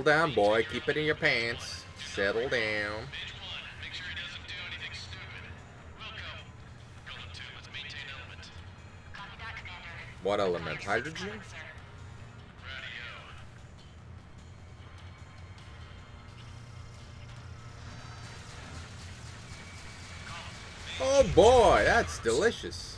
Settle down, boy. Keep it in your pants. Settle down. Mage 1, make sure he doesn't do anything stupid. Wilco. Golem 2, let's maintain element. Copy that, Commander. What element? Hydrogen? Oh boy, that's delicious.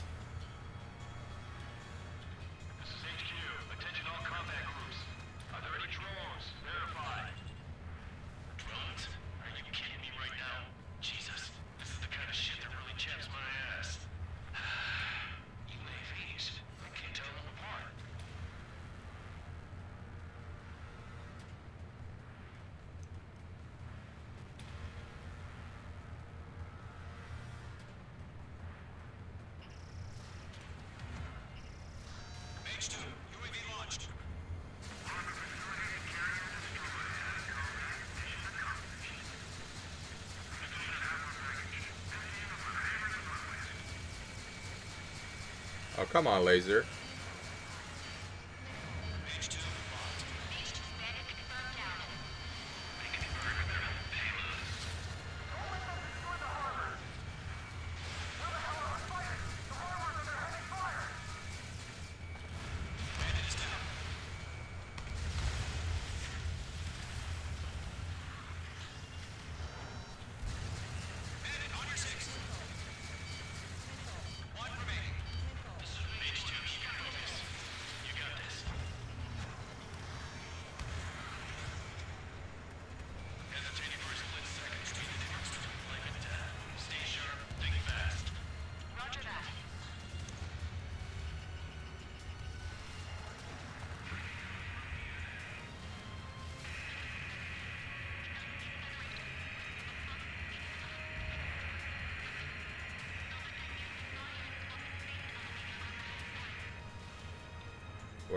Come on, laser.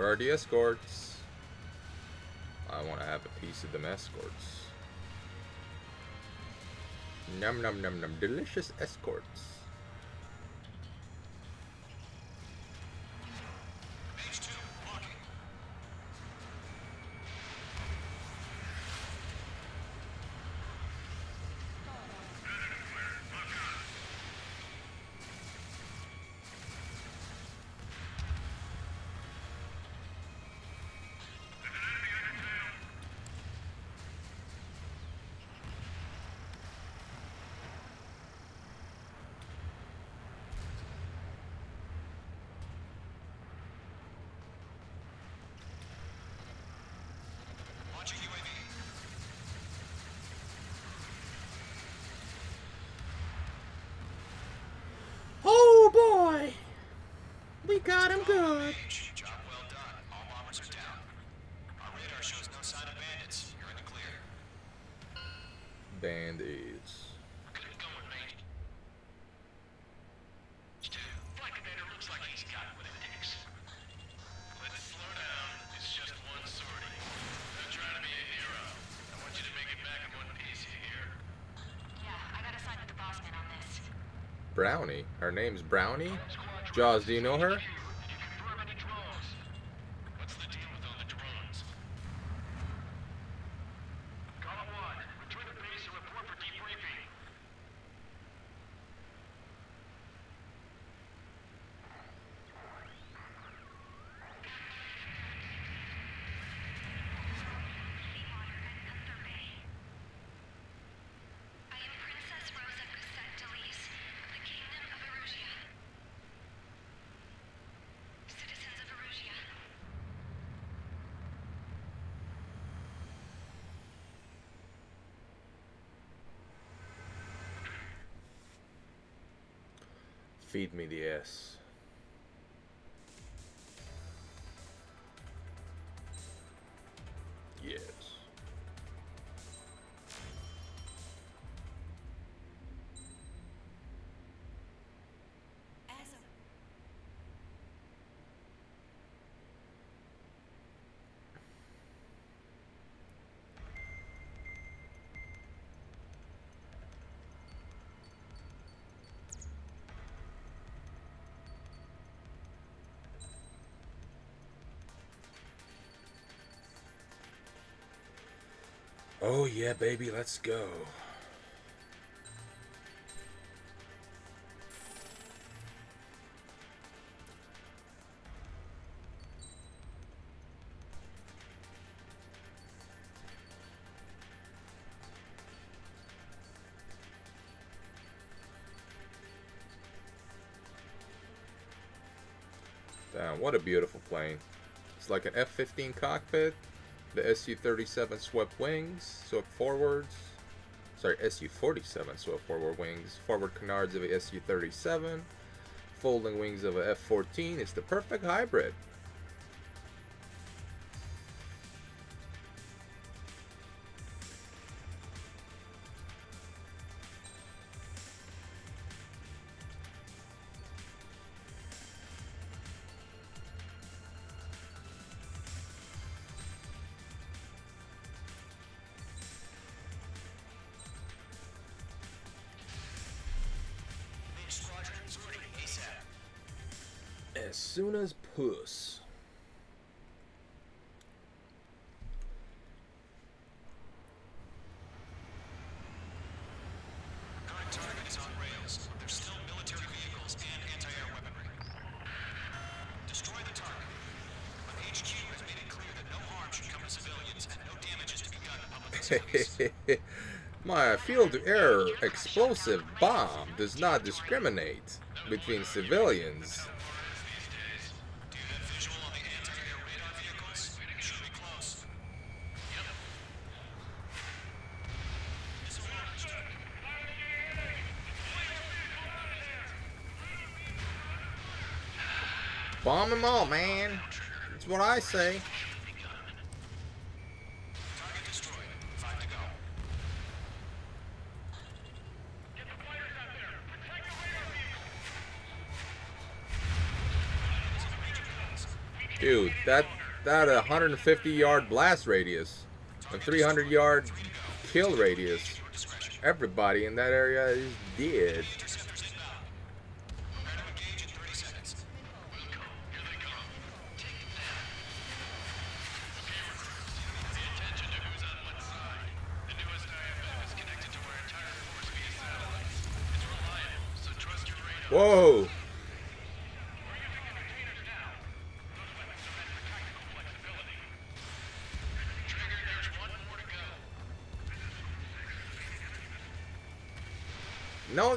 Where are the escorts? I want to have a piece of them escorts. Num num num num. Delicious escorts. We got him good. Job well done. All bombers are down. Our radar shows no sign of bandits. You're in the clear. Band-aids. Good going, mate. Flight Commander looks like he's got what it takes. Let's slow down. It's just one sortie. Not trying to be a hero. I want you to make it back in one piece, you hear? Yeah, I gotta side with the boss man on this. Brownie. Her name's Brownie? Jaws, do you know her? Oh yeah, baby, let's go. Damn, what a beautiful plane. It's like an F-15 cockpit. The Su-37 swept wings, swept forwards. Sorry, Su-47 swept forward wings. Forward canards of a Su-37. Folding wings of a F-14. It's the perfect hybrid. Field-to-air explosive bomb does not discriminate between civilians. Bomb them all, man. That's what I say. Target destroyed. Five to go. Dude, that that 150 yard blast radius, a 300 yard kill radius. Everybody in that area is dead. Interceptors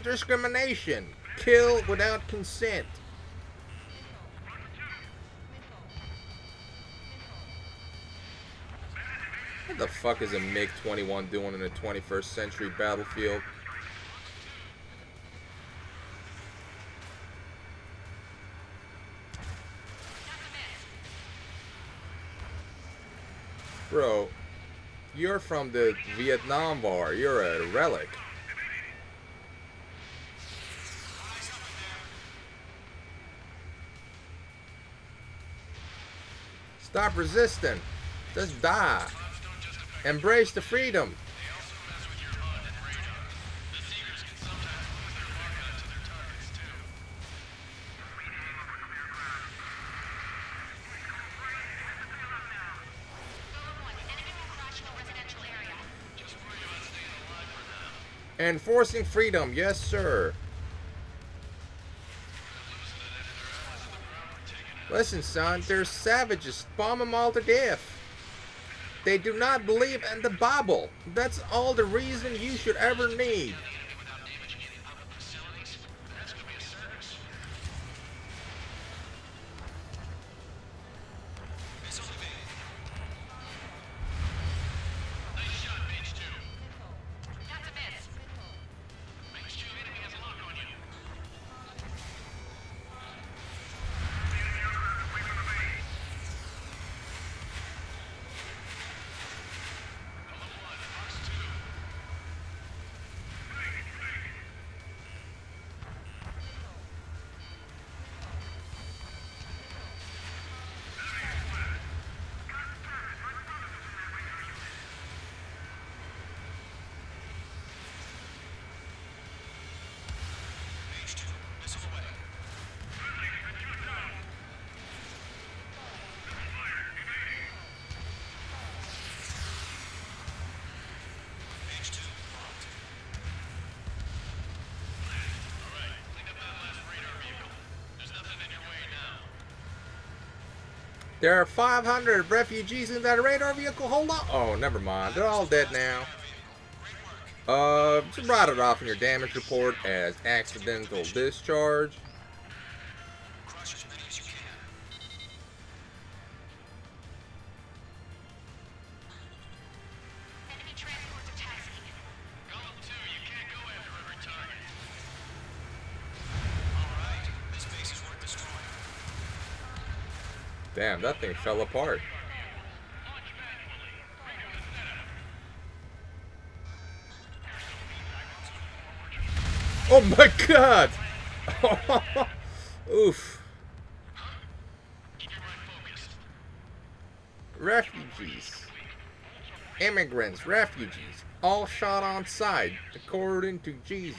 Discrimination. Kill without consent. What the fuck is a MiG-21 doing in a 21st century battlefield? Bro, you're from the Vietnam War. You're a relic. Stop resisting. Just die. Embrace the freedom. They also mess with Listen, son, they're savages. Bomb them all to death. They do not believe in the Bible. That's all the reason you should ever need. There are 500 refugees in that radar vehicle. Hold on. Oh, never mind. They're all dead now. Uh, just write it off in your damage report as accidental discharge. Damn, that thing fell apart. Oh my god! Oof. Refugees. Immigrants, refugees, all shot on sight, according to Jesus.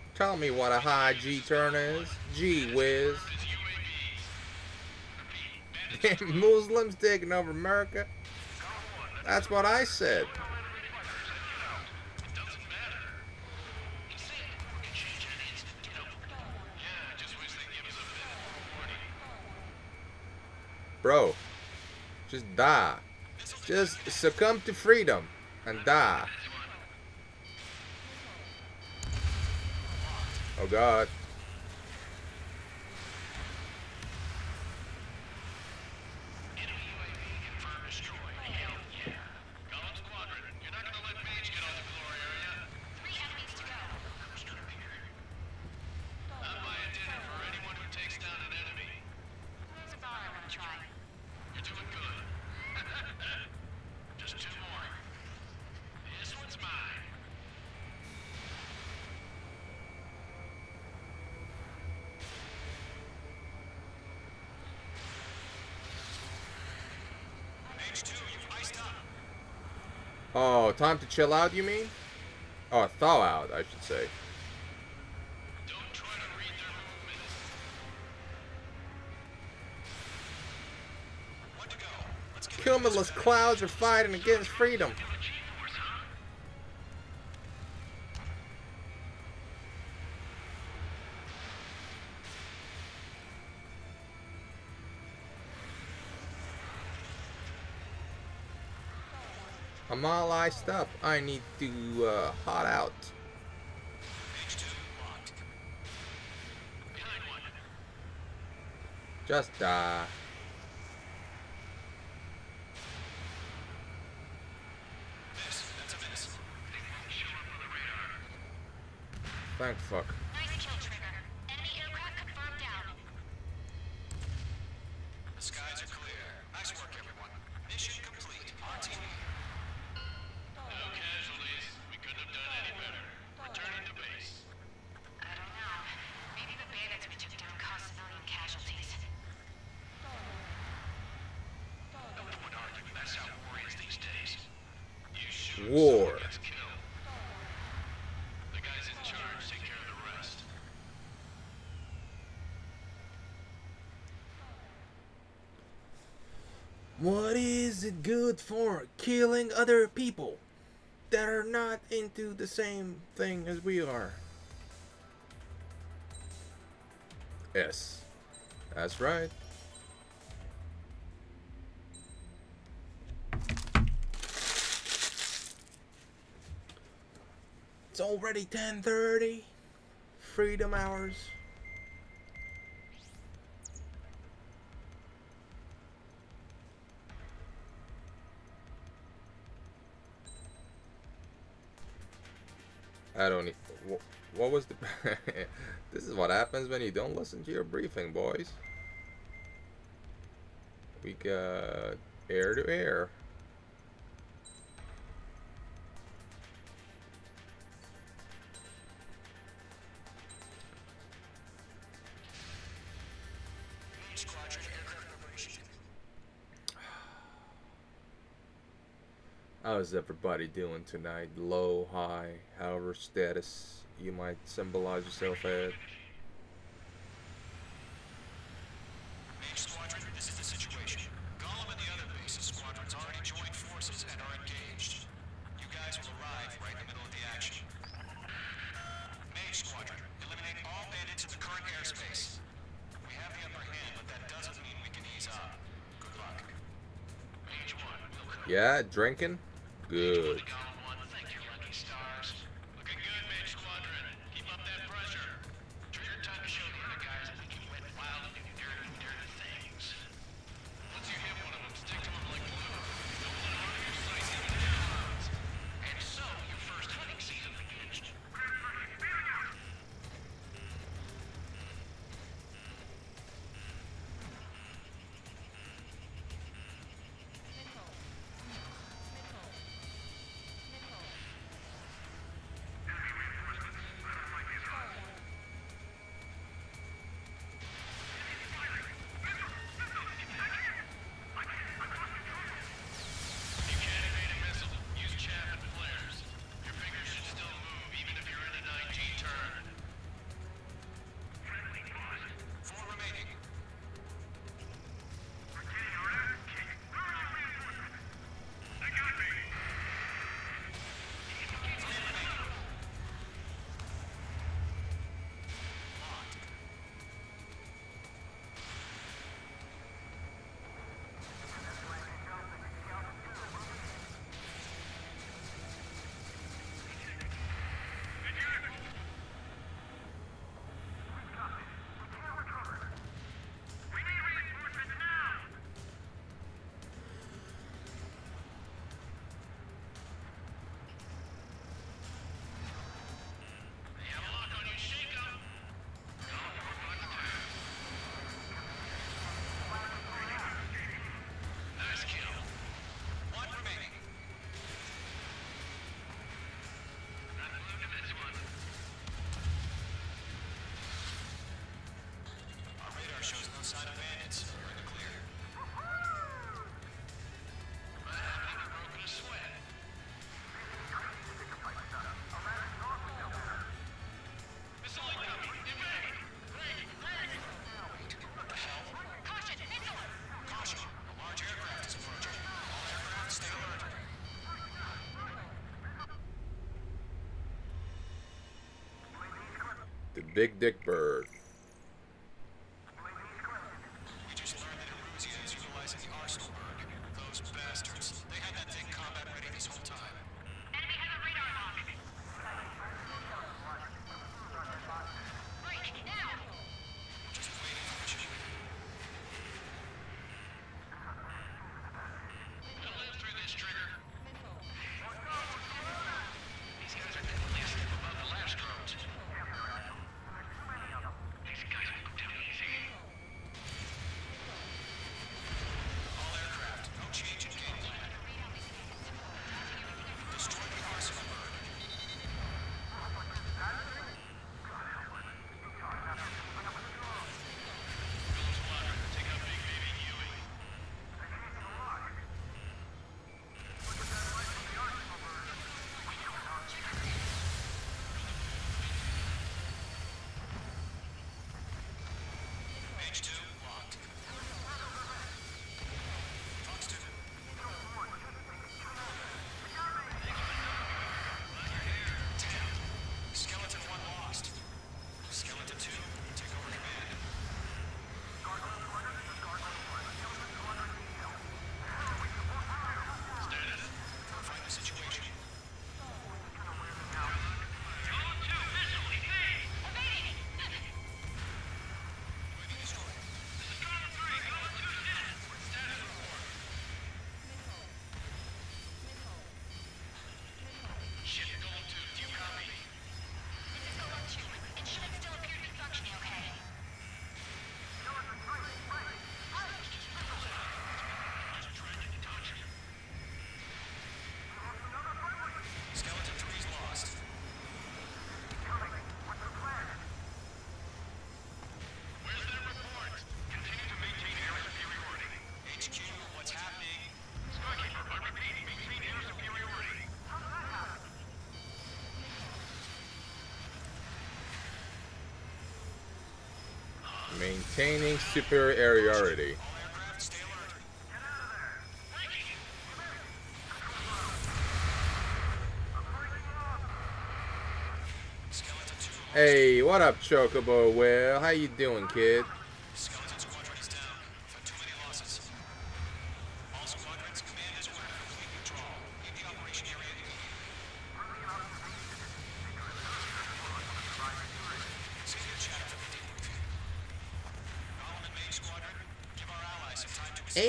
Tell me what a high G turn is. Gee whiz. Muslims taking over America. That's what I said. Bro, just die. Just succumb to freedom and die. God. time to chill out, you mean? Oh, thaw out, I should say. Cumulus clouds are fighting against freedom. I'm all iced up. I need to uh, hot out. Just die. Thank fuck. for killing other people that are not into the same thing as we are. Yes, that's right. It's already 10.30, freedom hours. happens when you don't listen to your briefing, boys. We got air to air. How's everybody doing tonight? Low, high, however status you might symbolize yourself at. airspace. We have the upper hand, but that doesn't mean we can ease up. Good luck. Page one, Yeah, drinking? Good. Big Dick Bird. Maintaining superiority. Hey, what up, Chocobo? Well, how you doing, kid?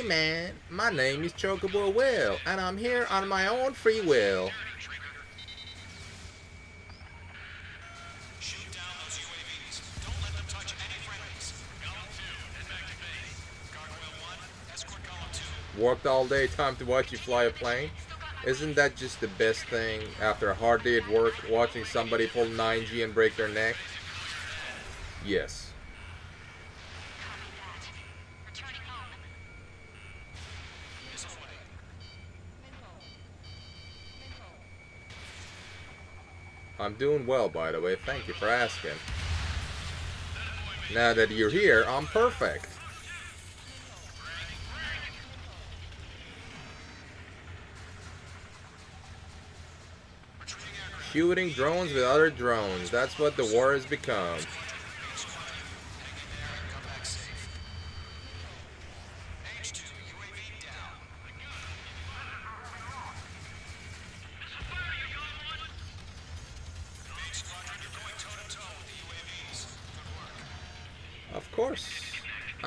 Man, my name is Chocobo Will, and I'm here on my own free will. Worked all day, time to watch you fly a plane? Isn't that just the best thing after a hard day at work, watching somebody pull 9G and break their neck? Yes. I'm doing well, by the way. Thank you for asking. Now that you're here, I'm perfect. Shooting drones with other drones. That's what the war has become.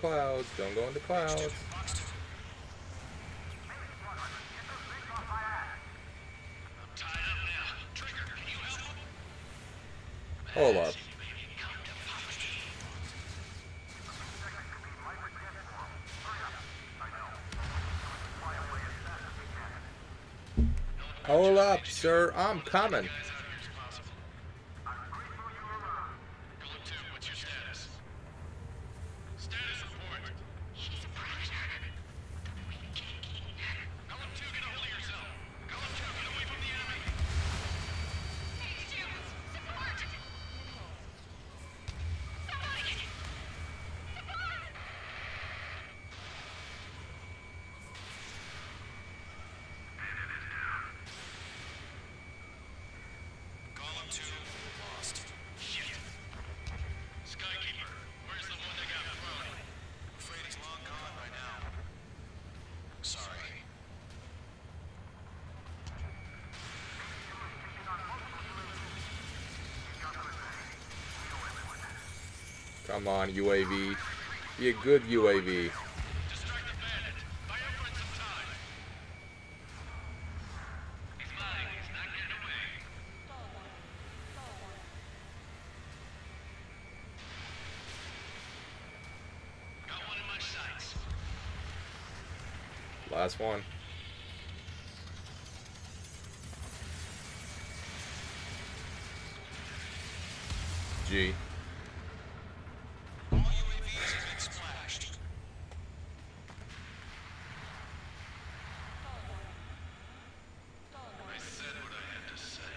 clouds. Don't go into clouds. Hold up. Hold up, sir. I'm coming. Come on, UAV. Be a good UAV. Distract the bandit. Buy everyone some time. He's mine. He's not getting away. Got one in my sights. Last one. G. All UAVs have been splashed. I said what I had to say.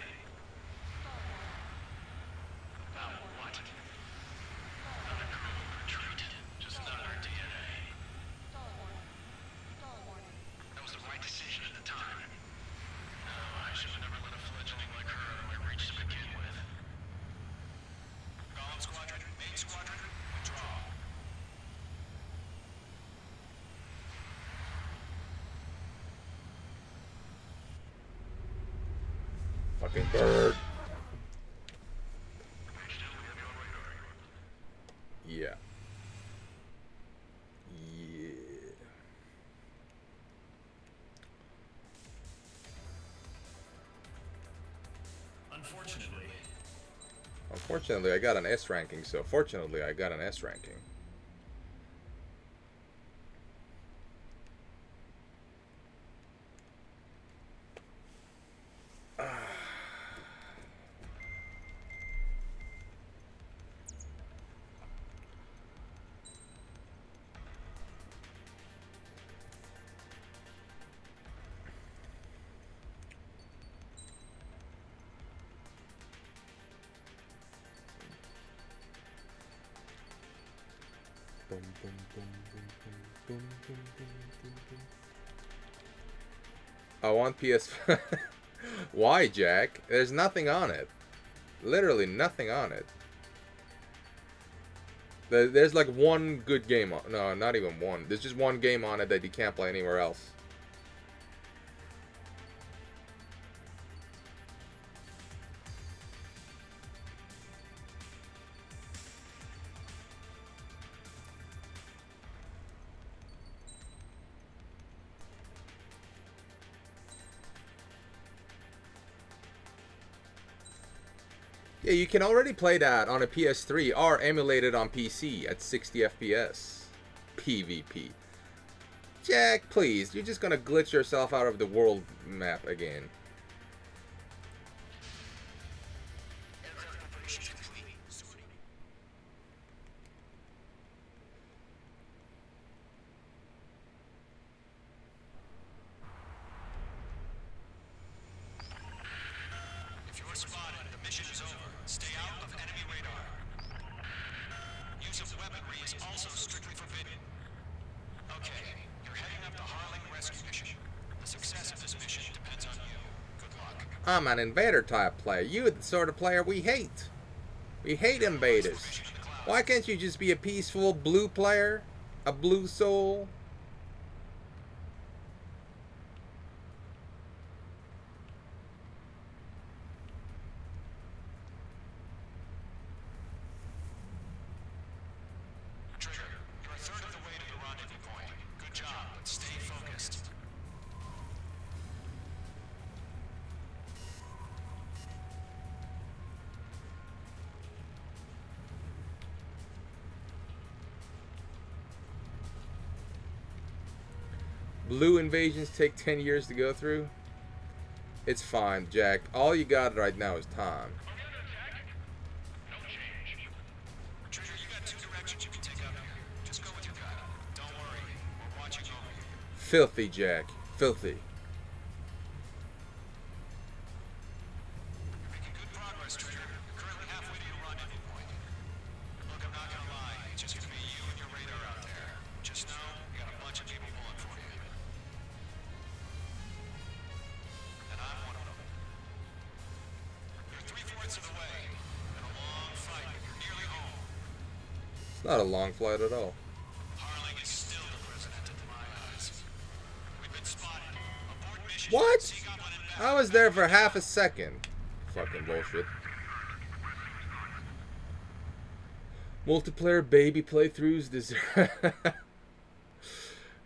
About what? Not a crew retreat. Just not our DNA. That was the right decision at the time. No, I should have never let a fledgling like her out of my reach to begin with. Golem Squadron, main squadron, withdraw. Fucking bird. Yeah. Yeah. Unfortunately, Unfortunately, I got an S ranking, so fortunately, I got an S ranking. I want PS5. Why, Jack? There's nothing on it. Literally nothing on it. There's like one good game on. No, not even one. There's just one game on it that you can't play anywhere else. Yeah, you can already play that on a PS3 or emulated on PC at 60 FPS. PvP. Jack, please, you're just gonna glitch yourself out of the world map again. Invader type player. You're the sort of player we hate. We hate invaders. Why can't you just be a peaceful blue player? A blue soul? Invasions take 10 years to go through. It's fine, Jack. All you got right now is time. Filthy, Jack. got long flight at all. Harling is still the president in my eyes. We've been spotted. Abort mission. What? Seek out one and back. I was there for half a second. Fucking bullshit. Multiplayer baby playthroughs deserve.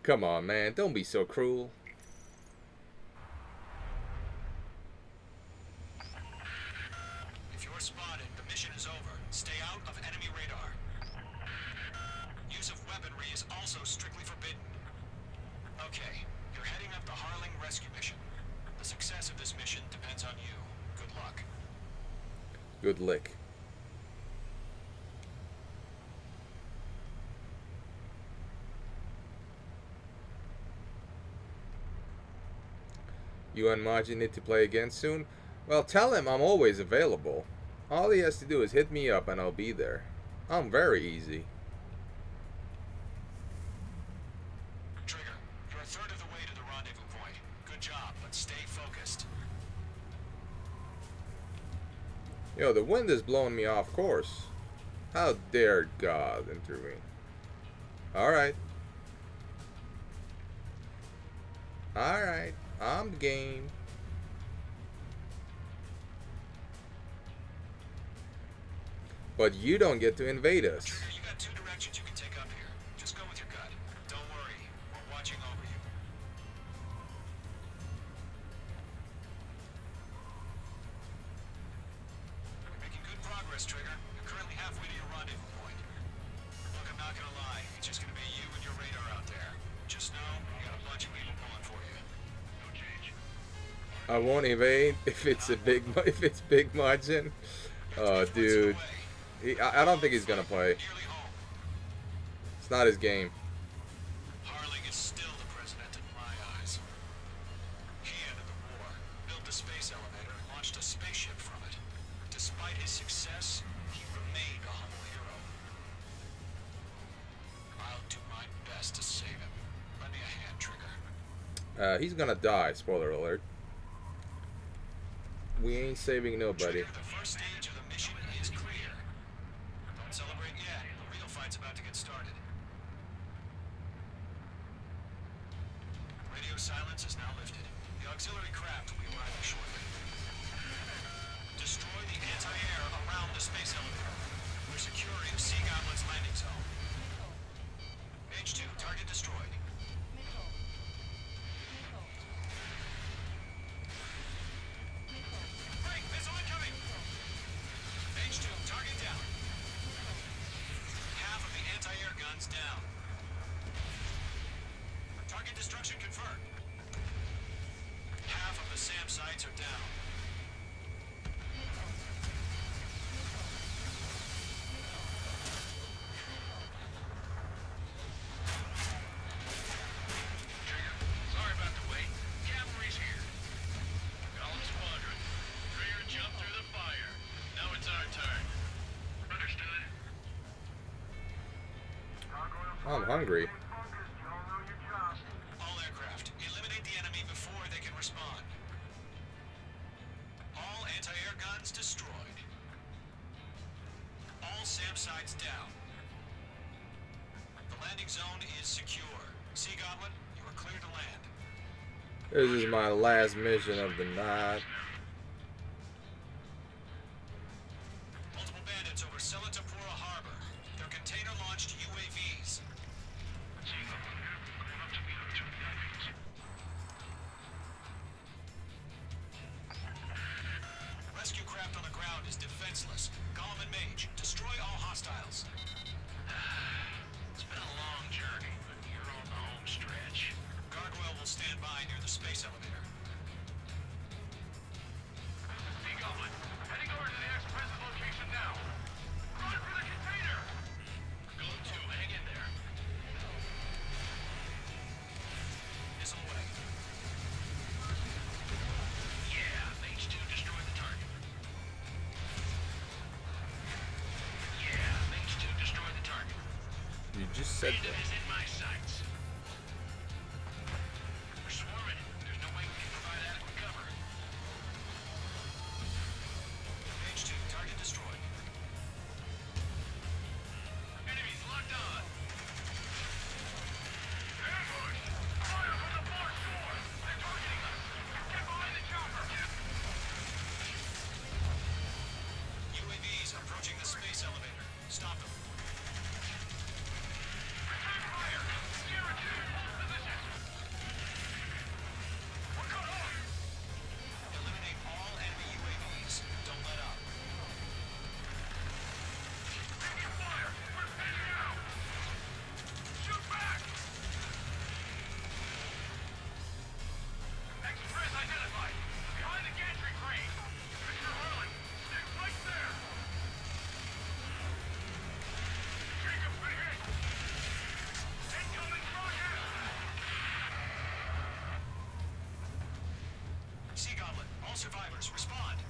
Come on, man. Don't be so cruel. If you're spotted, the mission is over. Stay out of enemy radar. Use of weaponry is also strictly forbidden. Okay, you're heading up the Harling rescue mission. The success of this mission depends on you. Good luck. Good lick. You and Maji need to play again soon? Well, tell him I'm always available. All he has to do is hit me up and I'll be there. I'm very easy. Trigger, you're a third of the way to the rendezvous point. Good job, but stay focused. Yo, the wind is blowing me off course. How dare God intervene? Alright. Game. But you don't get to invade us. I won't evade if it's a big if it's big margin. Oh, dude. He, I, I don't think he's gonna play. It's not his game. Harling is still the president in my eyes. He ended the war, built the space elevator, and launched a spaceship from it. Despite his success, he remained a humble hero. I'll do my best to save him. Lend me a hand, Trigger. Uh, he's gonna die. Spoiler alert. We ain't saving nobody. last mission of the night. All survivors, respond!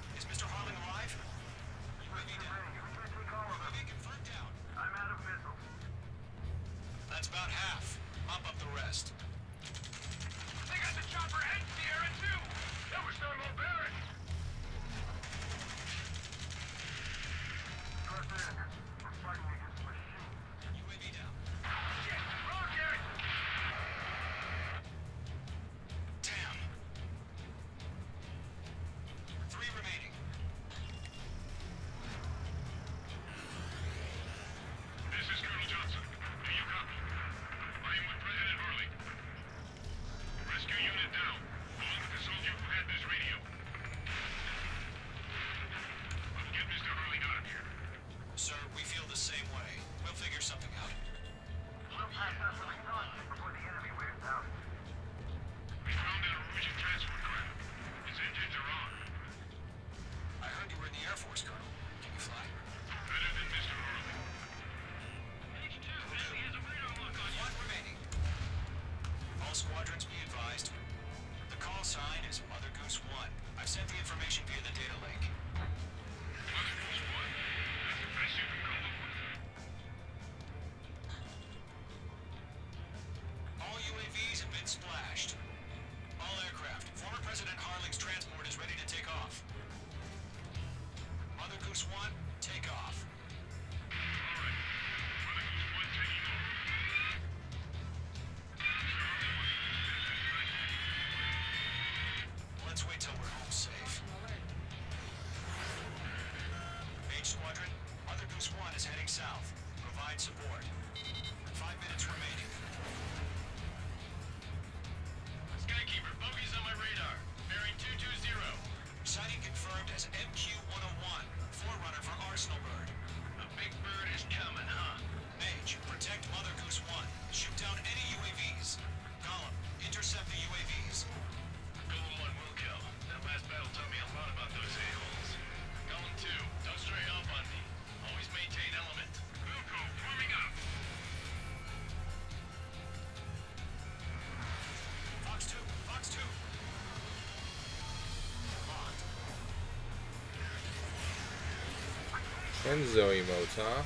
Send the information via the data link. And Zoe huh?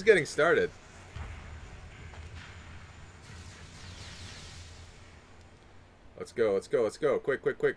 just getting started. Let's go, let's go, let's go. Quick, quick, quick.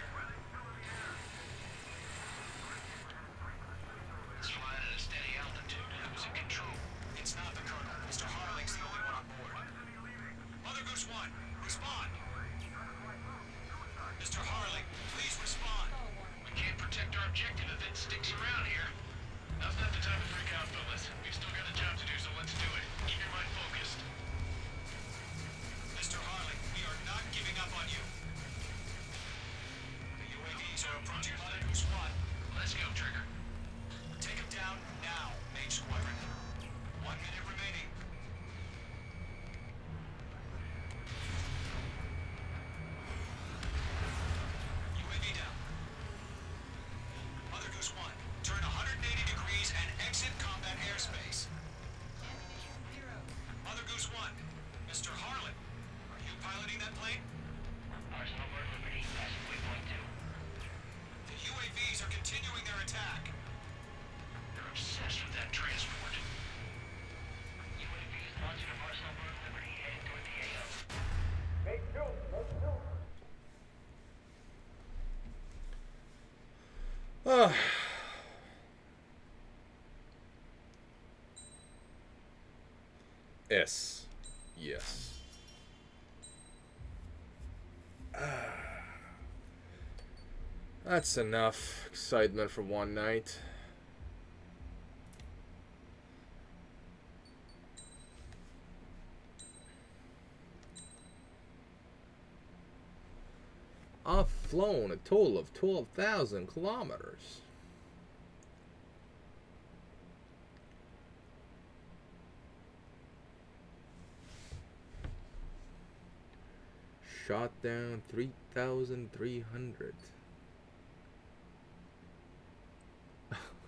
Oh. S. Yes. Ah. That's enough excitement for one night. flown a total of 12,000 kilometers. Shot down 3,300.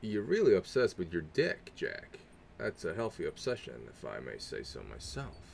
You're really obsessed with your dick, Jack. That's a healthy obsession, if I may say so myself.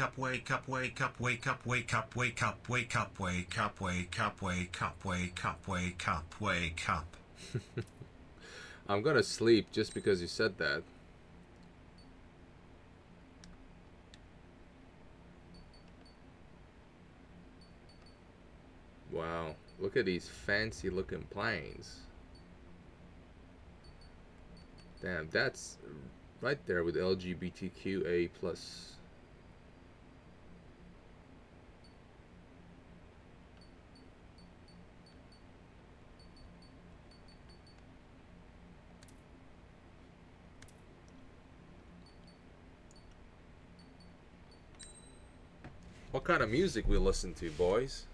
up, wake up, wake up, wake up, wake up, wake up, wake up, wake up, wake up, wake up, wake up, wake up. I'm gonna sleep just because you said that. Wow, look at these fancy looking planes. Damn, that's right there with LGBTQA plus. What kind of music we listen to, boys?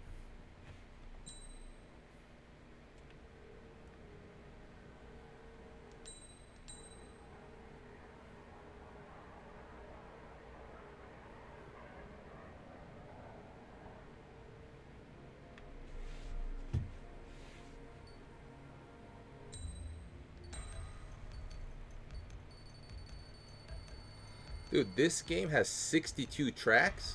Dude, this game has 62 tracks?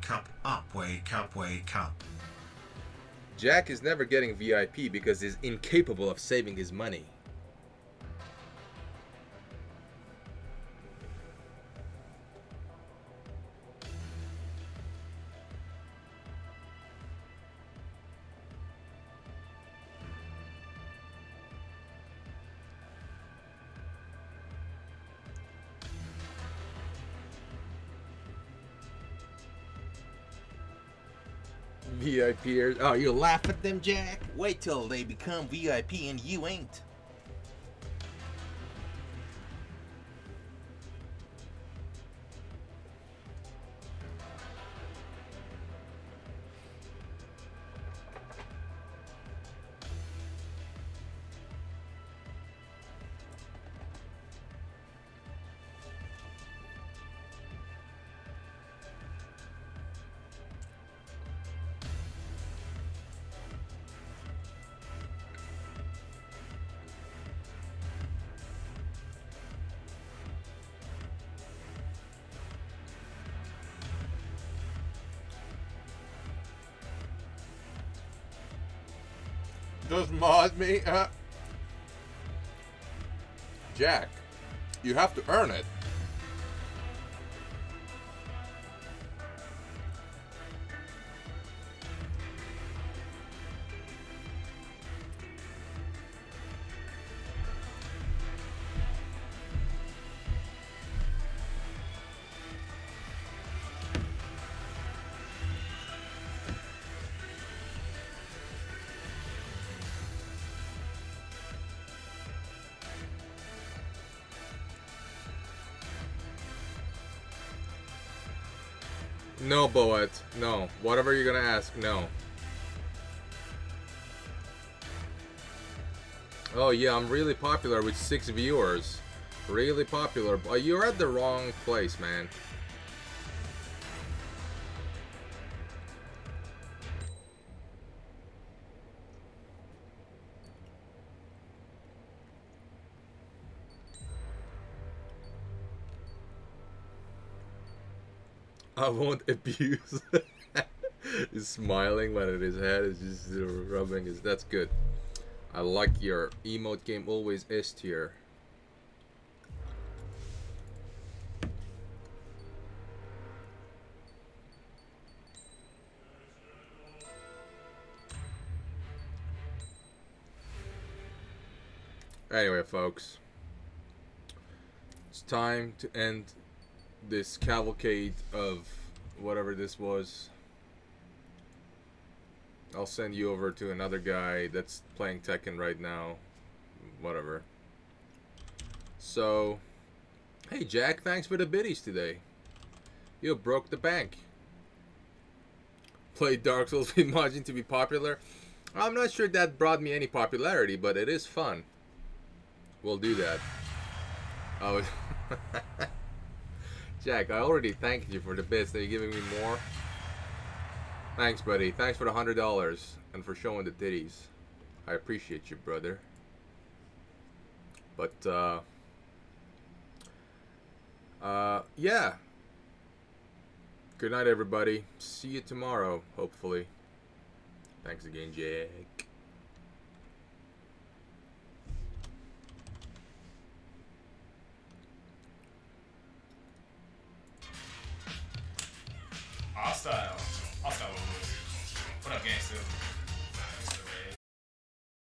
wake up, up, wake up, wake up. Jack is never getting VIP because he's incapable of saving his money. VIPers. Oh, you laugh at them, Jack? Wait till they become VIP and you ain't. Me. Jack, you have to earn it. No, Boet. No. Whatever you're gonna ask, no. Oh yeah, I'm really popular with six viewers. Really popular. But you're at the wrong place, man. Won't abuse. He's smiling when his head is just rubbing his. That's good. I like your emote game always S tier. Anyway, folks, it's time to end this cavalcade of whatever this was. I'll send you over to another guy that's playing Tekken right now. Whatever. So, hey Jack, thanks for the biddies today. You broke the bank. Played Dark Souls imagined to be popular. I'm not sure that brought me any popularity, but it is fun. We'll do that. Oh. Jack, I already thanked you for the bits. Are you giving me more? Thanks, buddy. Thanks for the hundred dollars and for showing the titties. I appreciate you, brother. But uh, uh, yeah. Good night, everybody. See you tomorrow, hopefully. Thanks again, Jack.